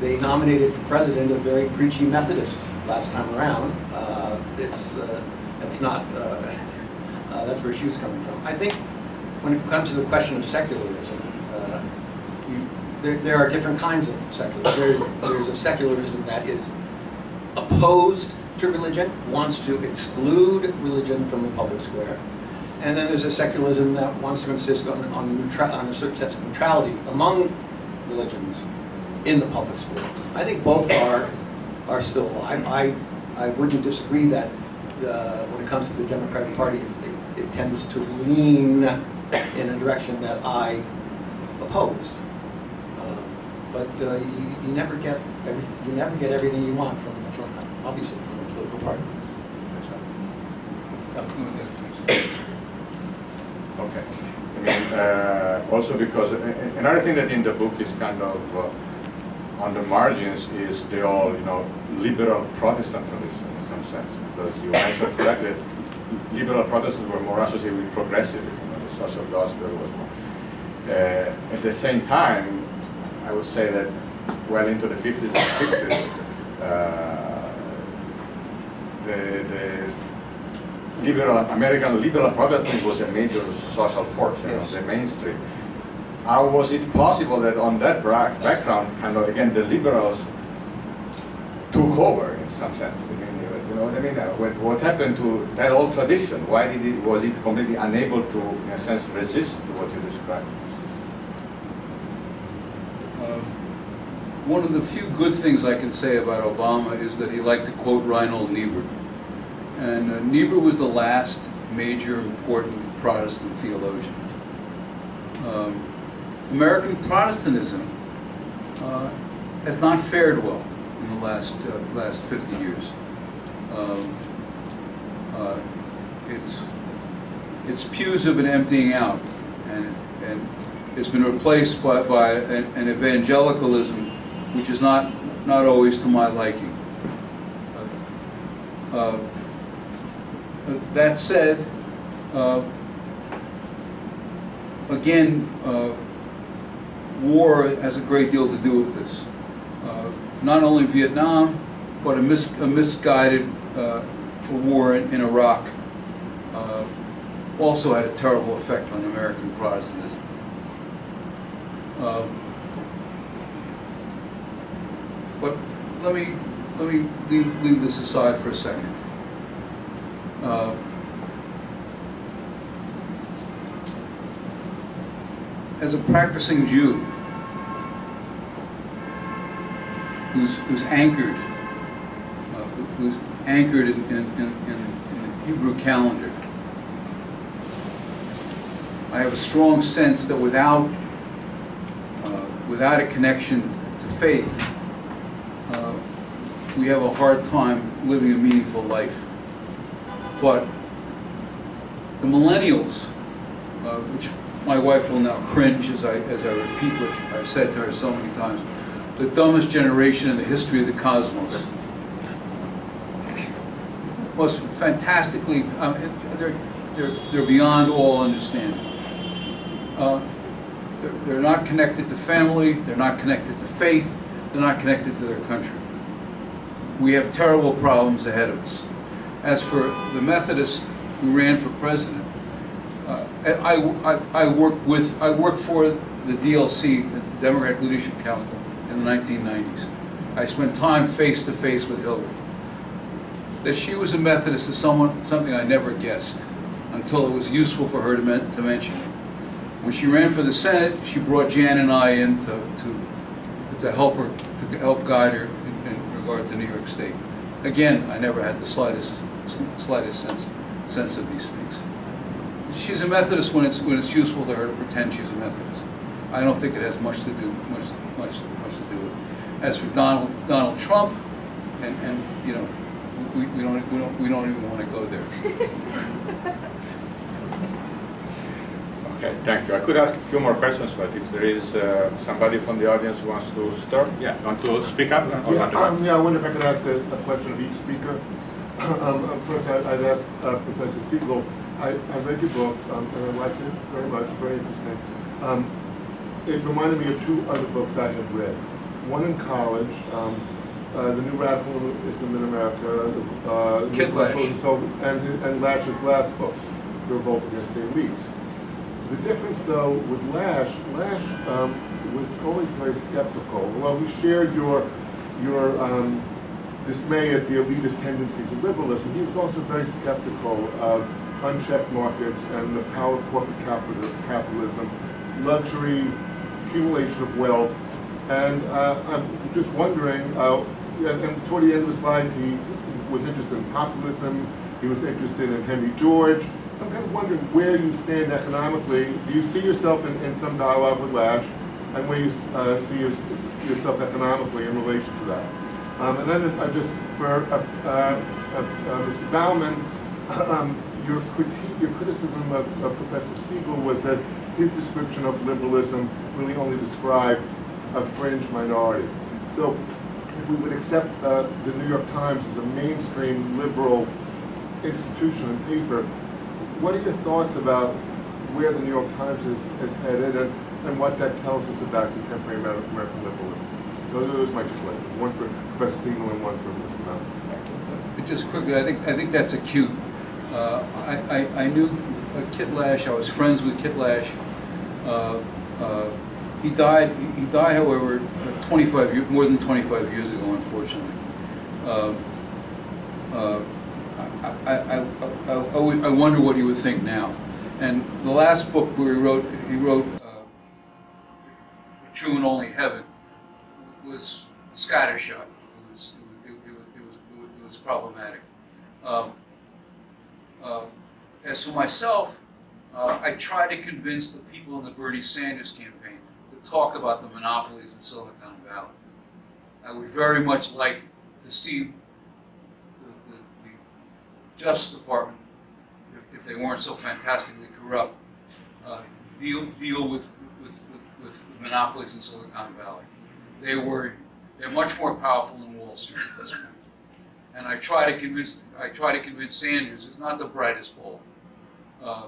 They nominated for president a very preachy Methodist last time around. It's, it's not, [LAUGHS] that's where she was coming from. I think when it comes to the question of secularism, you- there, there are different kinds of secularism. There's, there's a secularism that is opposed to religion, wants to exclude religion from the public square. And then there's a secularism that wants to insist on, on, on a certain sense of neutrality among religions in the public square. I think both are, are still alive. I, I wouldn't disagree that uh, when it comes to the Democratic Party, it, it tends to lean in a direction that I oppose. Uh, But uh, you, you never get everything, you never get everything you want from, from, obviously, from Okay. I mean, uh, also because another thing that in the book is kind of uh, on the margins is they all, you know, liberal Protestantism in some sense. Because you answered correctly, liberal Protestants were more associated with progressive, you know, the social gospel was more. Uh, at the same time, I would say that well into the 50s and 60s, uh, the, the liberal, American liberal Protestantism was a major social force, you know, Yes. the mainstream. How was it possible that on that bra- background, kind of, again, the liberals took over in some sense? I mean, you know what I mean? Uh, What, what happened to that old tradition? Why did it, was it completely unable to, in a sense, resist what you described? Uh, One of the few good things I can say about Obama is that he liked to quote Reinhold Niebuhr. And uh, Niebuhr was the last major important Protestant theologian. Um, American Protestantism uh, has not fared well in the last, uh, last 50 years. Um, uh, Its, its pews have been emptying out, and, and it's been replaced by, by an, an evangelicalism which is not, not always to my liking. Uh, uh, That said, uh, again, uh, war has a great deal to do with this. Uh, Not only Vietnam, but a mis- a misguided uh, war in in Iraq also had a terrible effect on American Protestantism. Um, But let me, let me leave, leave this aside for a second. Uh, As a practicing Jew, who's, who's anchored, uh, who's anchored in, in, in, in the Hebrew calendar, I have a strong sense that without, uh, without a connection to faith, we have a hard time living a meaningful life. But the millennials, uh, which my wife will now cringe as I, as I repeat what I've said to her so many times, the dumbest generation in the history of the cosmos. Most fantastically, um, they're, they're, they're beyond all understanding. Uh, they're- They're not connected to family, they're not connected to faith, they're not connected to their country. We have terrible problems ahead of us. As for the Methodists who ran for president, uh, I, I, I worked with, I worked for the DLC, the Democratic Leadership Council, in the 1990s. I spent time face to face with Hillary. That she was a Methodist is someone, something I never guessed until it was useful for her to, men, to mention. When she ran for the Senate, she brought Jan and I in to, to, to help her, to help guide her regard to New York State. Again, I never had the slightest, slightest sense, sense of these things. She's a Methodist when it's, when it's useful to her to pretend she's a Methodist. I don't think it has much to do, much, much, much to do with it. As for Donald, Donald Trump, and, and, you know, we, we don't, we don't, we don't even want to go there. [LAUGHS] Okay, thank you. I could ask a few more questions, but if there is uh, somebody from the audience who wants to start, yeah, want to speak up? or Yeah, um, yeah, I wonder if I could ask a, a question of each speaker. [CLEARS THROAT] Um, uh, First, I- I'd ask uh, Professor Siegel, I, I read your book, um, and I liked it very much, very interesting. Um, It reminded me of two other books I had read. One in college, um, uh, The New Radicalism in America, uh, Kit Lasch. and so- and, his- and Lasch's last book, The Revolt Against the Elites. The difference, though, with Lasch, Lasch um, was always very skeptical. Well, he shared your your um, dismay at the elitist tendencies of liberalism. He was also very skeptical of unchecked markets and the power of corporate capital, capitalism, luxury, accumulation of wealth. And uh, I'm just wondering, uh, and, and toward the end of his life, he was interested in populism. He was interested in Henry George. I'm kind of wondering where you stand economically. Do you see yourself in, in some dialogue with Lasch, and where you uh, see your, yourself economically in relation to that? Um, and then I just for uh, uh, uh, Mr. Baumann, um, your your criticism of, of Professor Siegel was that his description of liberalism really only described a fringe minority. So if we would accept uh, the New York Times as a mainstream liberal institution and paper, what are your thoughts about where the New York Times is, is headed and, and what that tells us about contemporary Amer- American liberalism? Those are my two questions, one for Professor Siegel and one for Mr. Malcolm. Just quickly, I think, I think that's acute. Uh, I, I, I knew uh, Kit Lasch, I was friends with Kit Lasch. Uh, uh, He died, he- died, however, uh, 25, year- more than 25 years ago, unfortunately. I, I, I, I, wonder what he would think now. And the last book where he wrote, he wrote uh, True and Only Heaven, was scattershot. It was, it, it, it, was, it, was, it was- problematic. Um, uh, as for myself, uh, I try to convince the people in the Bernie Sanders campaign to talk about the monopolies in Silicon Valley. I would very much like to see Justice Department, if, if they weren't so fantastically corrupt, uh, deal deal with, with, with, with monopolies in Silicon Valley. They were they're much more powerful than Wall Street at this point. And I try to convince I try to convince Sanders, who's not the brightest bulb, uh,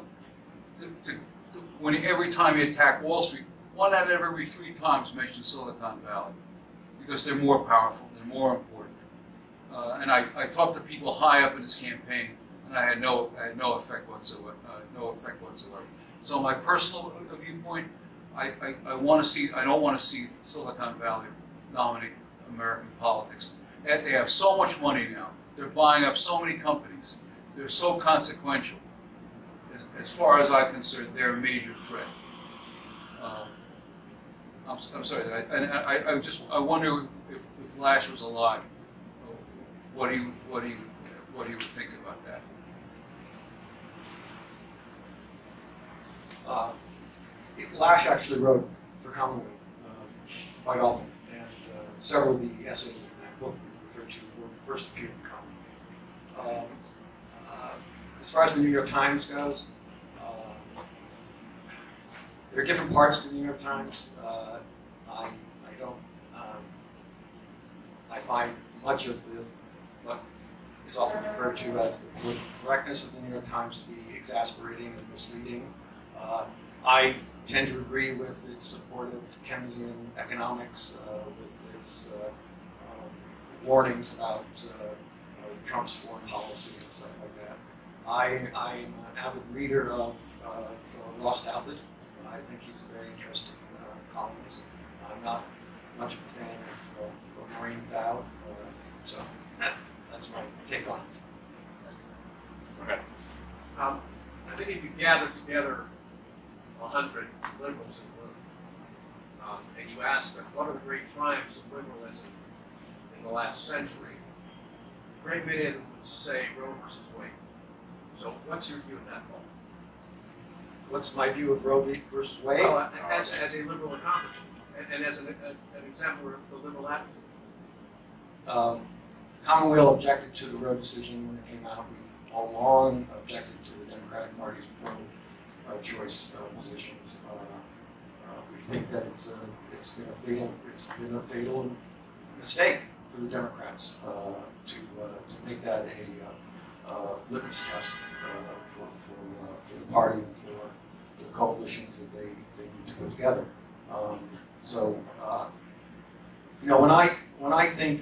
to, to, to, when every time he attacked Wall Street, one out of every three times mentions Silicon Valley because they're more powerful, they're more. Uh, and I, I talked to people high up in his campaign, and I had no I had no effect whatsoever. Uh, no effect whatsoever. So my personal viewpoint, I, I, I want to see I don't want to see Silicon Valley dominate American politics. And They have so much money now. They're buying up so many companies. They're so consequential. As, as far as I'm concerned, they're a major threat. Um, I'm, I'm sorry. I, and I, I just I wonder if, if Lasch was alive, what he what he what he would think about that. Uh, Lasch actually wrote for Commonweal uh, quite often, and uh, several of the essays in that book referred to were first appeared in Commonweal. Um, uh, as far as the New York Times goes, uh, there are different parts to the New York Times. Uh, I, I don't, um, I find much of the, is often referred to as the correctness of the New York Times to be exasperating and misleading. Uh, I tend to agree with its support of Keynesian economics, uh, with its uh, um, warnings about uh, uh, Trump's foreign policy and stuff like that. I, I'm an avid reader of uh, for Ross Douthat. I think he's a very interesting columnist. I'm not much of a fan of, of Maureen Dowd, uh, so that's my take on it. Go ahead. Um, I think if you gather together a hundred liberals in the room, um, and you ask them, what are the great triumphs of liberalism in the last century? A great many of them would say Roe versus Wade. So what's your view of that, Paul? What's my view of Roe v. versus Wade? Well, as, as a liberal accomplishment, and, and as an, a, an exemplar of the liberal attitude. Um, Commonweal objected to the Roe decision when it came out. We've all along objected to the Democratic Party's pro-choice uh, positions. Uh, uh, we think that it's a, it's been a fatal it's been a fatal mistake for the Democrats uh, to uh, to make that a uh, uh, litmus test uh, for for, uh, for the party and for the coalitions that they, they need to put together. Um, so uh, you know when I when I think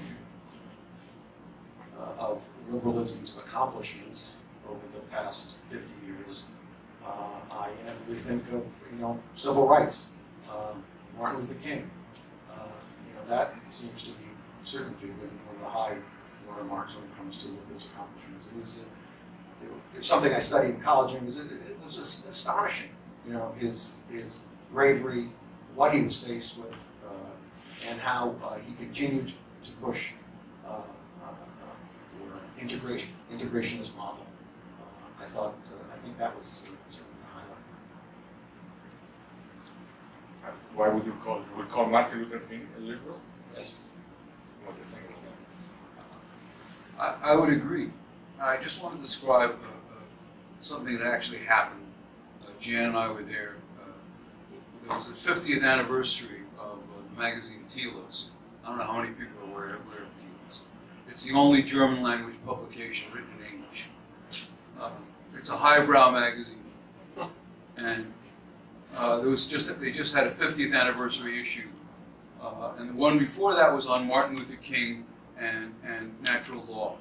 uh, of liberalism's accomplishments past 50 years, uh, I inevitably think of, you know, civil rights, um, Martin Luther King. Uh, you know, that seems to be certainly been one of the high watermarks when it comes to liberals' accomplishments. It was, a, it, it was something I studied in college, and it was, it was just astonishing, you know, his, his bravery, what he was faced with, uh, and how uh, he continued to push uh, uh, for integration, integrationist model. I thought, uh, I think that was certainly the highlight. Why would you call, you would call Martin Luther King a liberal? Yes. What do you think about that? I, I would agree. I just want to describe uh, uh, something that actually happened. Uh, Jan and I were there. Uh, there was the 50th anniversary of uh, the magazine Telos. I don't know how many people are aware, aware of Telos. It's the only German language publication written in English. It's a highbrow magazine, and uh, there was just they just had a 50th anniversary issue, uh, and the one before that was on Martin Luther King and and natural law.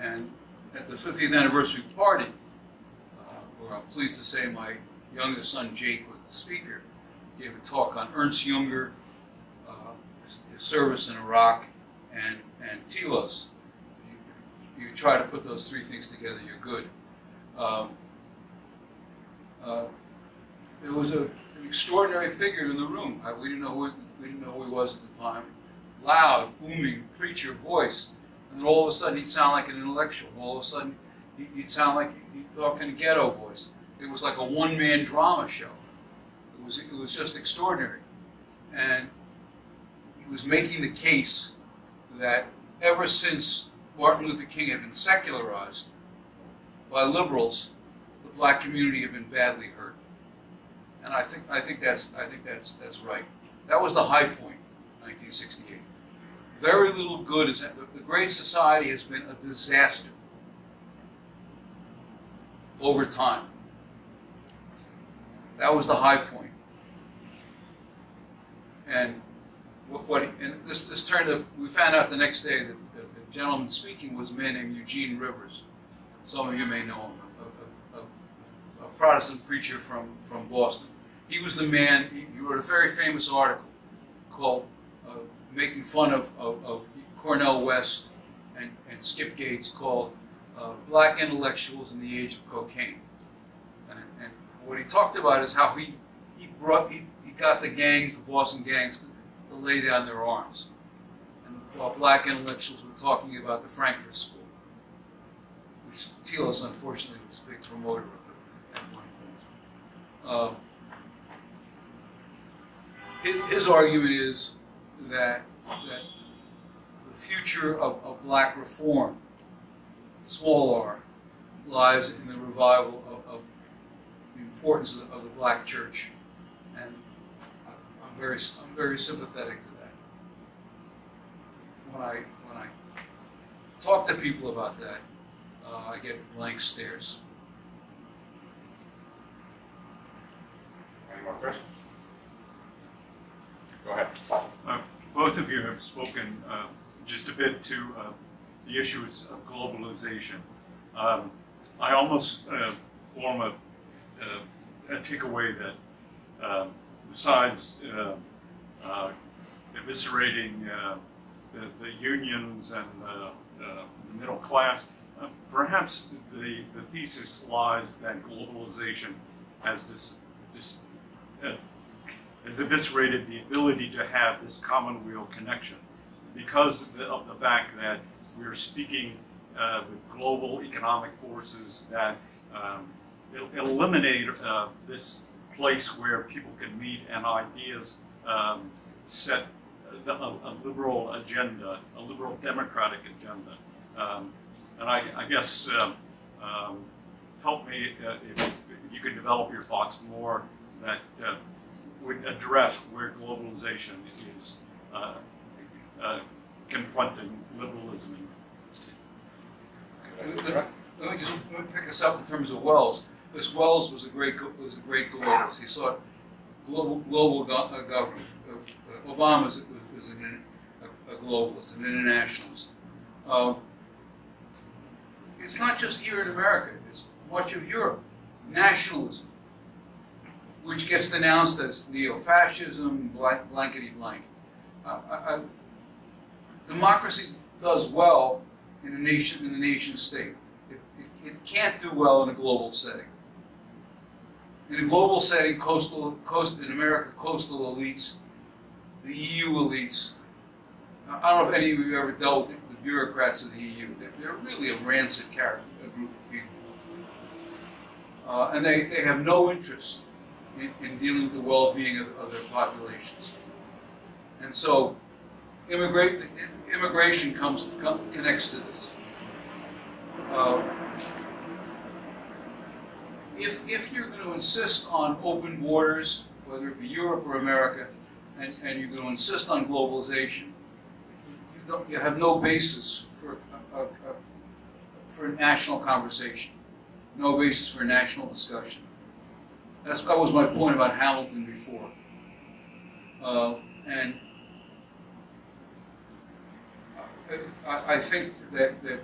And at the 50th anniversary party, uh, where I'm pleased to say my youngest son Jake was the speaker, gave a talk on Ernst Junger, uh, his, service in Iraq, and and Telos. You, you try to put those three things together, you're good. Um, uh, there was a, an extraordinary figure in the room. I, we didn't know who we didn't know who he was at the time. Loud, booming preacher voice, and then all of a sudden he'd sound like an intellectual. All of a sudden he- he'd sound like he'd talk in a ghetto voice. It was like a one-man drama show. It was it was just extraordinary, and he was making the case that ever since Martin Luther King had been secularized by liberals, the black community had been badly hurt. And I think I think that's I think that's that's right. That was the high point, 1968. Very little good is the, the Great Society has been a disaster over time. That was the high point. And what, what and this this turned we found out the next day that the, the gentleman speaking was a man named Eugene Rivers. Some of you may know him, a, a, a, Protestant preacher from, from Boston. He was the man, he, he wrote a very famous article called uh, Making Fun of, of, of Cornel West and, and Skip Gates called uh, Black Intellectuals in the Age of Cocaine. And, and what he talked about is how he, he brought, he, he got the gangs, the Boston gangs, to, to lay down their arms. And while black intellectuals were talking about the Frankfurt School Telos unfortunately was a big promoter of it at one point. Um, his, his argument is that, that the future of, of black reform, small r, lies in the revival of, of the importance of the, of the black church. And I'm very, I'm very sympathetic to that. When I, when I talk to people about that, uh, I get blank stares. Any more questions? Go ahead. Uh, Both of you have spoken uh, just a bit to uh, the issues of globalization. Um, I almost uh, form a, a, a takeaway that um, besides uh, uh, eviscerating uh, the, the unions and uh, uh, the middle class, uh, perhaps the, the thesis lies that globalization has dis, dis, uh, has eviscerated the ability to have this commonweal connection because of the, of the fact that we're speaking uh, with global economic forces that um, eliminate uh, this place where people can meet and ideas um, set a, a, a liberal agenda, a liberal democratic agenda. Um, and I, I guess um, um, help me uh, if, if you could develop your thoughts more that uh, would address where globalization is uh, uh, confronting liberalism. Let let- me just let me pick us up in terms of Wells. This Wells was a great was a great globalist. He sought global global go- uh, government. Uh, Obama was, was an, a, a globalist, an internationalist. Um, it's not just here in America; it's much of Europe. Nationalism, which gets denounced as neo-fascism, blank, blankety blank. Uh, I, I, democracy does well in a nation in a nation state. It, it, it can't do well in a global setting. In a global setting, coastal coast in America, coastal elites, the EU elites. I don't know if any of you ever dealt with bureaucrats of the EU. They're, really a rancid character, a group of people. Uh, and they, they have no interest in, in dealing with the well-being of, of their populations. And so immigration comes, com, connects to this. Uh, if, if you're going to insist on open borders, whether it be Europe or America, and, and you're going to insist on globalization, you, have no basis for, a, a, a, for national conversation, no basis for national discussion. That's, that was my point about Hamilton before. Uh, and I, I think that, that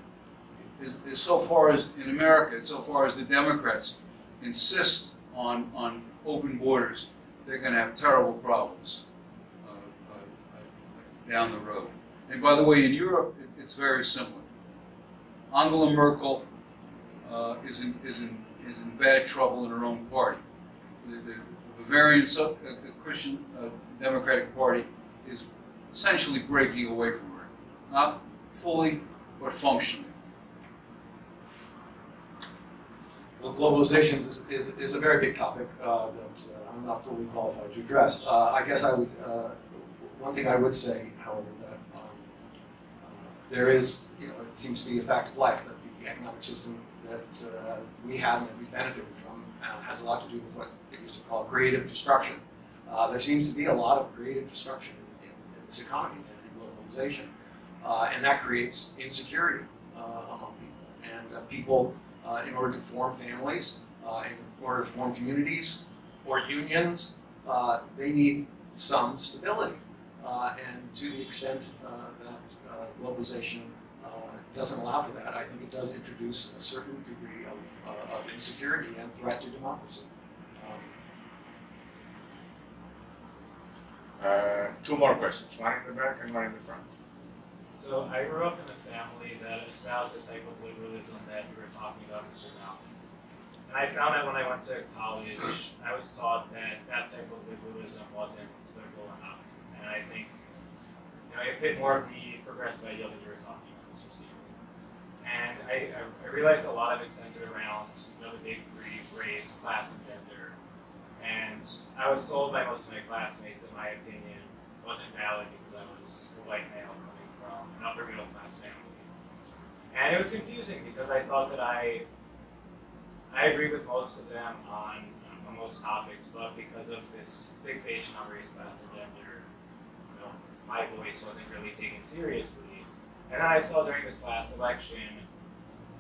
so far as in America, so far as the Democrats insist on, on open borders, they're going to have terrible problems uh, uh, uh, down the road. And by the way, in Europe, it, it's very similar. Angela Merkel uh, is, in, is, in, is in bad trouble in her own party. The, the, the Bavarian so, uh, Christian uh, Democratic Party is essentially breaking away from her. Not fully, but functionally. Well, globalization is, is, is, a very big topic uh, that uh, I'm not fully qualified to address. Uh, I guess I would, uh, one thing I would say, however, that uh, there is, you know, it seems to be a fact of life that the economic system that uh, we have and that we benefited from has a lot to do with what they used to call creative destruction. there seems to be a lot of creative destruction in, in this economy and in globalization, and that creates insecurity among people. And people uh, in order to form families, uh, in order to form communities or unions, uh, they need some stability. Uh, and to the extent uh, that uh, globalization doesn't allow for that, I think it does introduce a certain degree of, of insecurity and threat to democracy. Um, two more questions, one in the back and one in the front. So I grew up in a family that espoused the type of liberalism that you were talking about, Mr. Malcolm. And I found that when I went to college, I was taught that that type of liberalism wasn't liberal enough. And I think, you know, it fit more of the progressive ideal that you were talking about, Mr. Steve. And I, I realized a lot of it centered around, you know, the big three, race, class, and gender. And I was told by most of my classmates that my opinion wasn't valid because I was a white male coming from an upper middle class family. And it was confusing because I thought that I I agree with most of them on, on most topics, but because of this fixation on race, class, and gender, my voice wasn't really taken seriously. And I saw during this last election,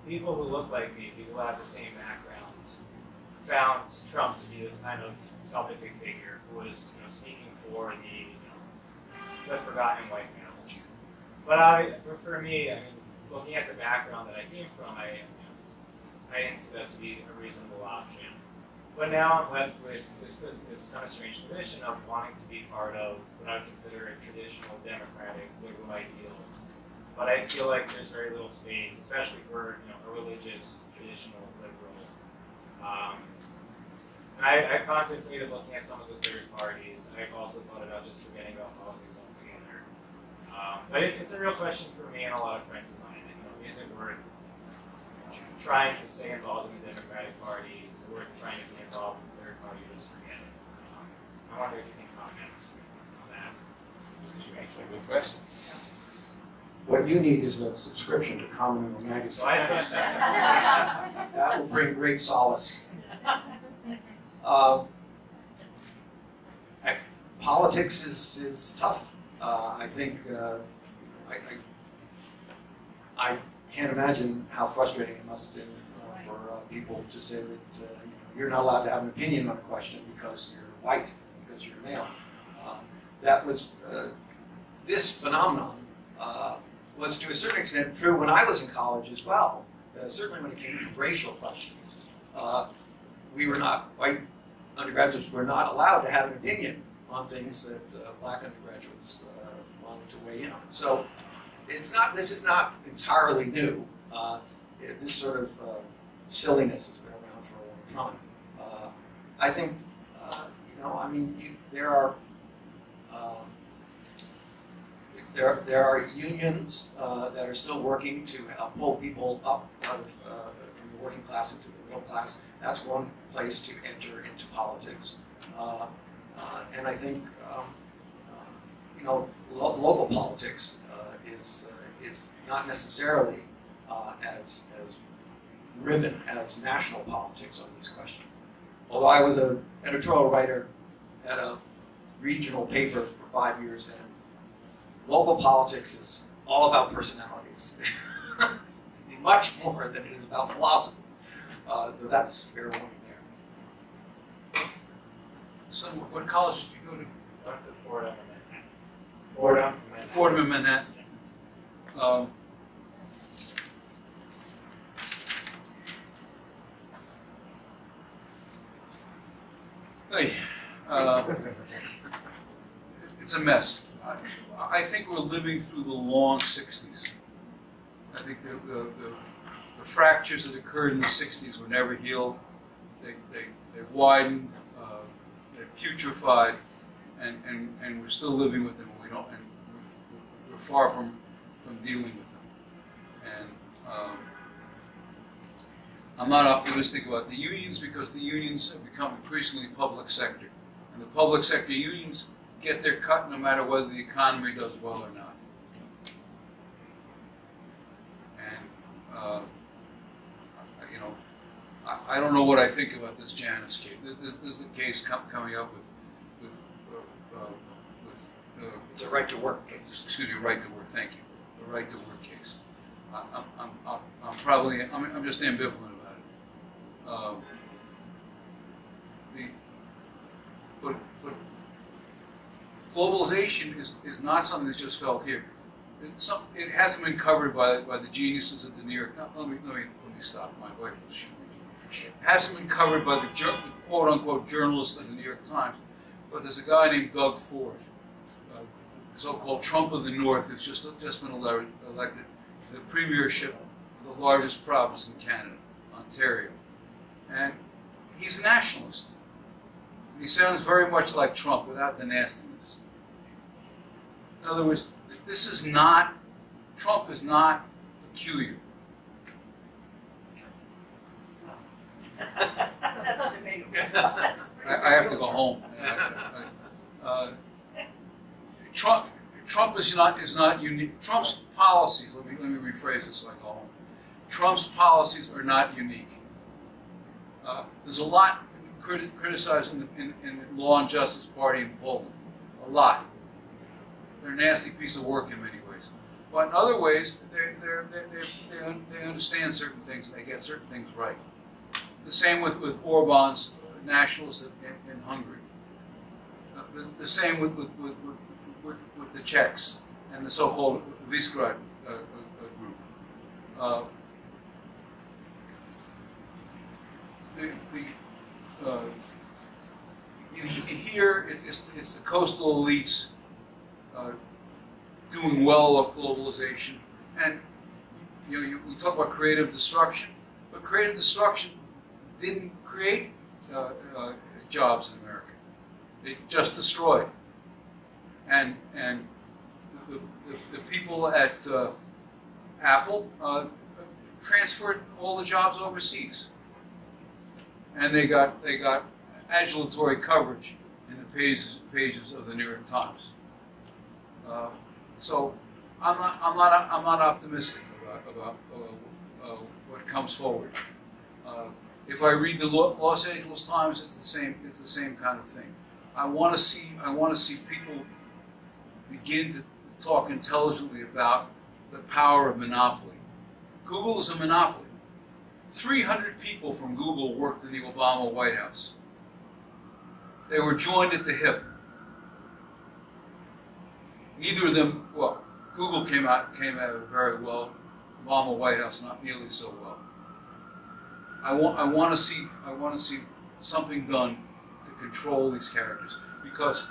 people who look like me, people who have the same background, found Trump to be this kind of salvific figure who was you know, speaking for the, you know, the forgotten white males. but I, for, for me, I mean, looking at the background that I came from, I, you know, I didn't see that to be a reasonable option. But now I'm left with this, this kind of strange position of wanting to be part of what I would consider a traditional democratic liberal ideal. But I feel like there's very little space, especially for you know, a religious traditional liberal. Um, I, I contemplated looking at some of the third parties. I've also thought about just forgetting about politics um, but it, it's a real question for me and a lot of friends of mine. You know, is it worth trying to stay involved in the Democratic Party? Worth trying to be involved in the third party just forget it? Um, I wonder if you can comment on that. That's a good question. What you need is a subscription to Commonweal magazine. So [LAUGHS] that. will bring great solace. Uh, politics is, is tough uh, I think uh, I, I, I, can't imagine how frustrating it must have been uh, for uh, people to say that uh, you're not allowed to have an opinion on a question because you're white, because you're male. Uh, that was this phenomenon was to a certain extent true when I was in college as well. certainly when it came to racial questions, we were not white undergraduates were not allowed to have an opinion on things that uh, black undergraduates uh, wanted to weigh in on. So it's not. This is not entirely new. Uh, this sort of uh, silliness has been around for a long time. Uh, I think you know. I mean, you, there are. there, there are unions uh, that are still working to pull people up out of, uh, from the working class into the middle class. That's one place to enter into politics. Uh, uh, and I think, um, uh, you know, lo- local politics uh, is, uh, is not necessarily uh, as, as riven as national politics on these questions. Although I was an editorial writer at a regional paper for five years, and local politics is all about personalities, [LAUGHS] much more than it is about philosophy. Uh, so that's fair warning there. So, what- what college did you go to? I went to Fordham and Manhattan. Fordham. Manhattan. Fordham in Manhattan. Um, Hey, uh, it's a mess. I, I think we're living through the long '60s. I think the, the, the, the fractures that occurred in the '60s were never healed. They, they, they widened, uh, they putrefied, and, and, and we're still living with them. We don't, and we're, we're far from, from dealing with them. And um, I'm not optimistic about the unions because the unions have become increasingly public sector. And the public sector unions get their cut no matter whether the economy does well or not. And, uh, you know, I, I don't know what I think about this Janus case. This, this is the case com- coming up with, with, uh, uh, with uh, It's a right to work case. excuse me, right to work, thank you, the right to work case. I- I'm, I'm, I'm, I'm probably, I'm, I'm just ambivalent Um, the, but, but globalization is, is not something that's just felt here. It, some, it hasn't been covered by, by the geniuses of the New York Times. Let me, let me, let me stop. My wife will shoot me. It hasn't been covered by the quote unquote journalists of the New York Times. But there's a guy named Doug Ford, uh, so-called Trump of the North, who's just just been elected to the premiership of the largest province in Canada, Ontario, and he's a nationalist. He sounds very much like Trump without the nastiness. In other words, this is not Trump is not peculiar. That's debatable. I, I have to go home. [LAUGHS] Uh, Trump, Trump is not is not unique. Trump's policies. Let me let me rephrase this so I go home. Trump's policies are not unique. Uh, there's a lot criti- criticized in the, in, in the Law and Justice Party in Poland. A lot. They're a nasty piece of work in many ways. But in other ways, they're, they're, they're, they're, they un- they understand certain things they get certain things right. The same with, with Orban's nationalists in, in Hungary. Uh, the, the same with, with, with, with, with, the Czechs and the so-called Visegrad uh, uh, group. Uh, the, the, uh, in, here, it, it's, it's the coastal elites uh, doing well of globalization. And you know, you, we talk about creative destruction, but creative destruction didn't create uh, uh, jobs in America. It just destroyed. And and the, the, the people at uh, Apple uh, transferred all the jobs overseas, and they got they got adulatory coverage in the pages pages of the New York Times. Uh, so I'm not I'm not I'm not optimistic about about uh, uh, what comes forward. Uh, if I read the Los Angeles Times, it's the same. It's the same kind of thing. I want to see. I want to see people begin to talk intelligently about the power of monopoly. Google is a monopoly. 300 people from Google worked in the Obama White House. They were joined at the hip. Neither of them, well, Google came out came out very well. Obama White House not nearly so well. I want I want to see I want to see something done to control these characters because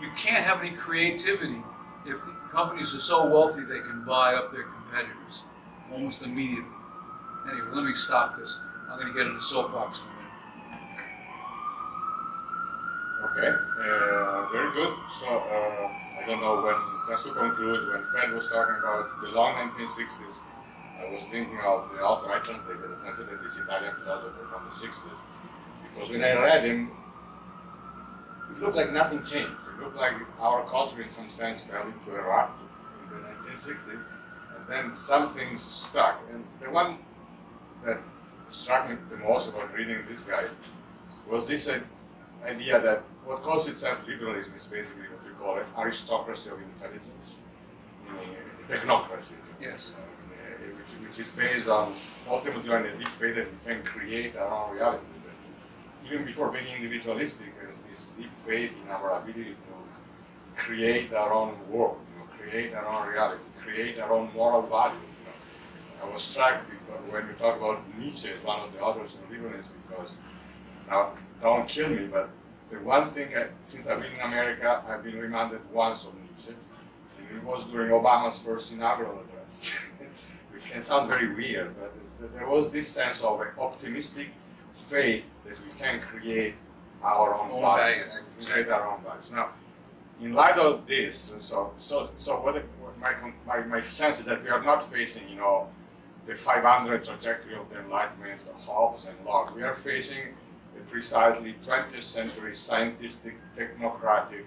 you can't have any creativity if the companies are so wealthy they can buy up their competitors almost immediately. Anyway, let me stop this. I'm going to get in the soapbox in a minute. Okay, uh, very good. So uh, I don't know when just to conclude, when Fred was talking about the long 1960s, I was thinking of the author I translated, I translated this Italian philosopher from the 60s, because when I read him, it looked like nothing changed. It looked like our culture, in some sense, fell into a rut in the 1960s, and then some things stuck. And the one that struck me the most about reading this guy was this uh, idea that what calls itself liberalism is basically what we call it aristocracy of intelligence, technocracy. Yes. Which, which is based on ultimately on a deep faith that we can create our own reality. But even before being individualistic, there's this deep faith in our ability to create our own world, you know, create our own reality, create our own moral values. I was struck because when we talk about Nietzsche as one of the authors of liberalism, because now don't kill me, but the one thing I, since I've been in America, I've been reminded once of Nietzsche, and it was during Obama's first inaugural address, [LAUGHS] which can sound very weird, but there was this sense of an optimistic faith that we can create our own, Own values, values. create our own values. Now, in light of this, so so so what, what my, my my sense is that we are not facing, you know, the 500 trajectory of the Enlightenment, Hobbes and Locke. We are facing a precisely 20th century scientific, technocratic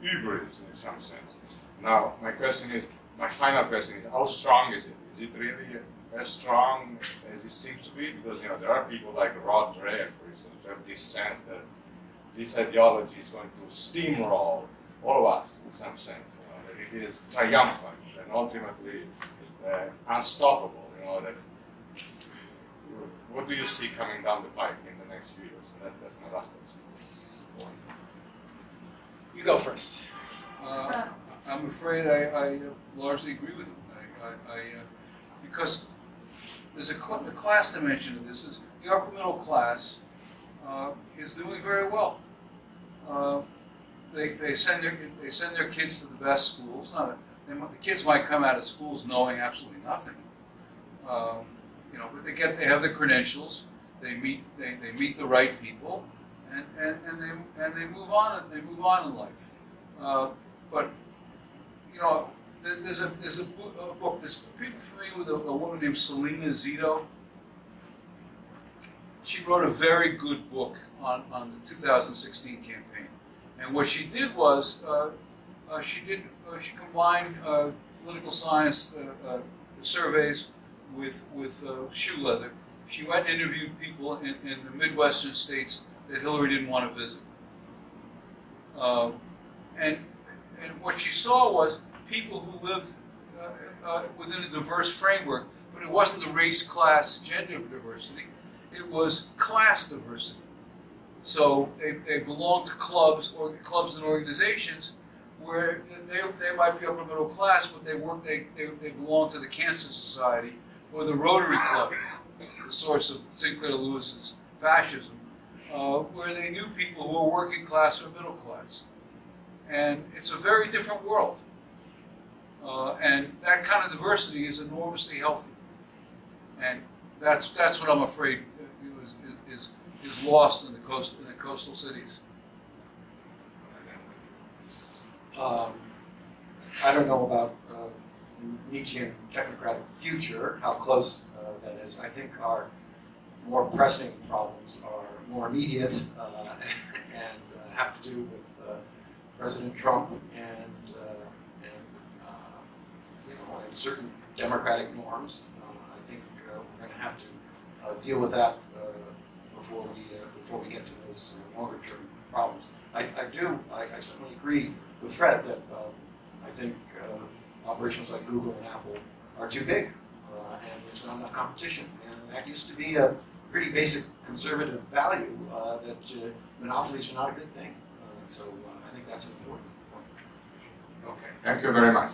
hubris in some sense. Now, my question is, my final question is, how strong is it? Is it really as strong as it seems to be? Because, you know, there are people like Rod Dreher, for instance, who have this sense that this ideology is going to steamroll all of us in some sense. You know, that it is triumphant and ultimately uh, unstoppable. You know that. What do you see coming down the pike in the next few years? And that, that's my last question. You go first. Uh, I'm afraid I, I uh, largely agree with him. I, I, I, uh, because there's a cl- the class dimension of this is the upper middle class uh, is doing very well. Uh, they, they send their they send their kids to the best schools. Not they, the kids might come out of schools knowing absolutely nothing. Um, you know, but they get they have the credentials. They meet they, they meet the right people, and, and, and they and they move on and they move on in life. Uh, but you know, there's a there's a book, a book that's people familiar with a, a woman named Selena Zito. She wrote a very good book on, on the 2016 campaign, and what she did was uh, uh, she did she combined uh, political science uh, uh, surveys with with shoe leather. She went and interviewed people in, in the Midwestern states that Hillary didn't want to visit. Um, and and what she saw was people who lived uh, uh, within a diverse framework, but it wasn't the race, class, gender diversity. It was class diversity. So they, they belonged to clubs or clubs and organizations where they, they might be upper middle class, but they work they, they, they belong to the Cancer Society or the Rotary Club, the source of Sinclair Lewis's fascism, uh, where they knew people who were working class or middle class. And it's a very different world. Uh, and that kind of diversity is enormously healthy. And that's, that's what I'm afraid is, is, is lost in the, coast, in the coastal cities. Um, I don't know about uh, Nietzschean technocratic future, how close uh, that is. I think our more pressing problems are more immediate uh, [LAUGHS] and uh, have to do with uh, President Trump and, uh, and you know, and certain democratic norms. I think we're going to have to deal with that before we before we get to those longer term problems. I, I do. I, I certainly agree the threat that um, I think uh, operations like Google and Apple are too big, uh, and there's not enough competition. And that used to be a pretty basic conservative value uh, that uh, monopolies are not a good thing. Uh, so uh, I think that's an important point. Okay, thank you very much.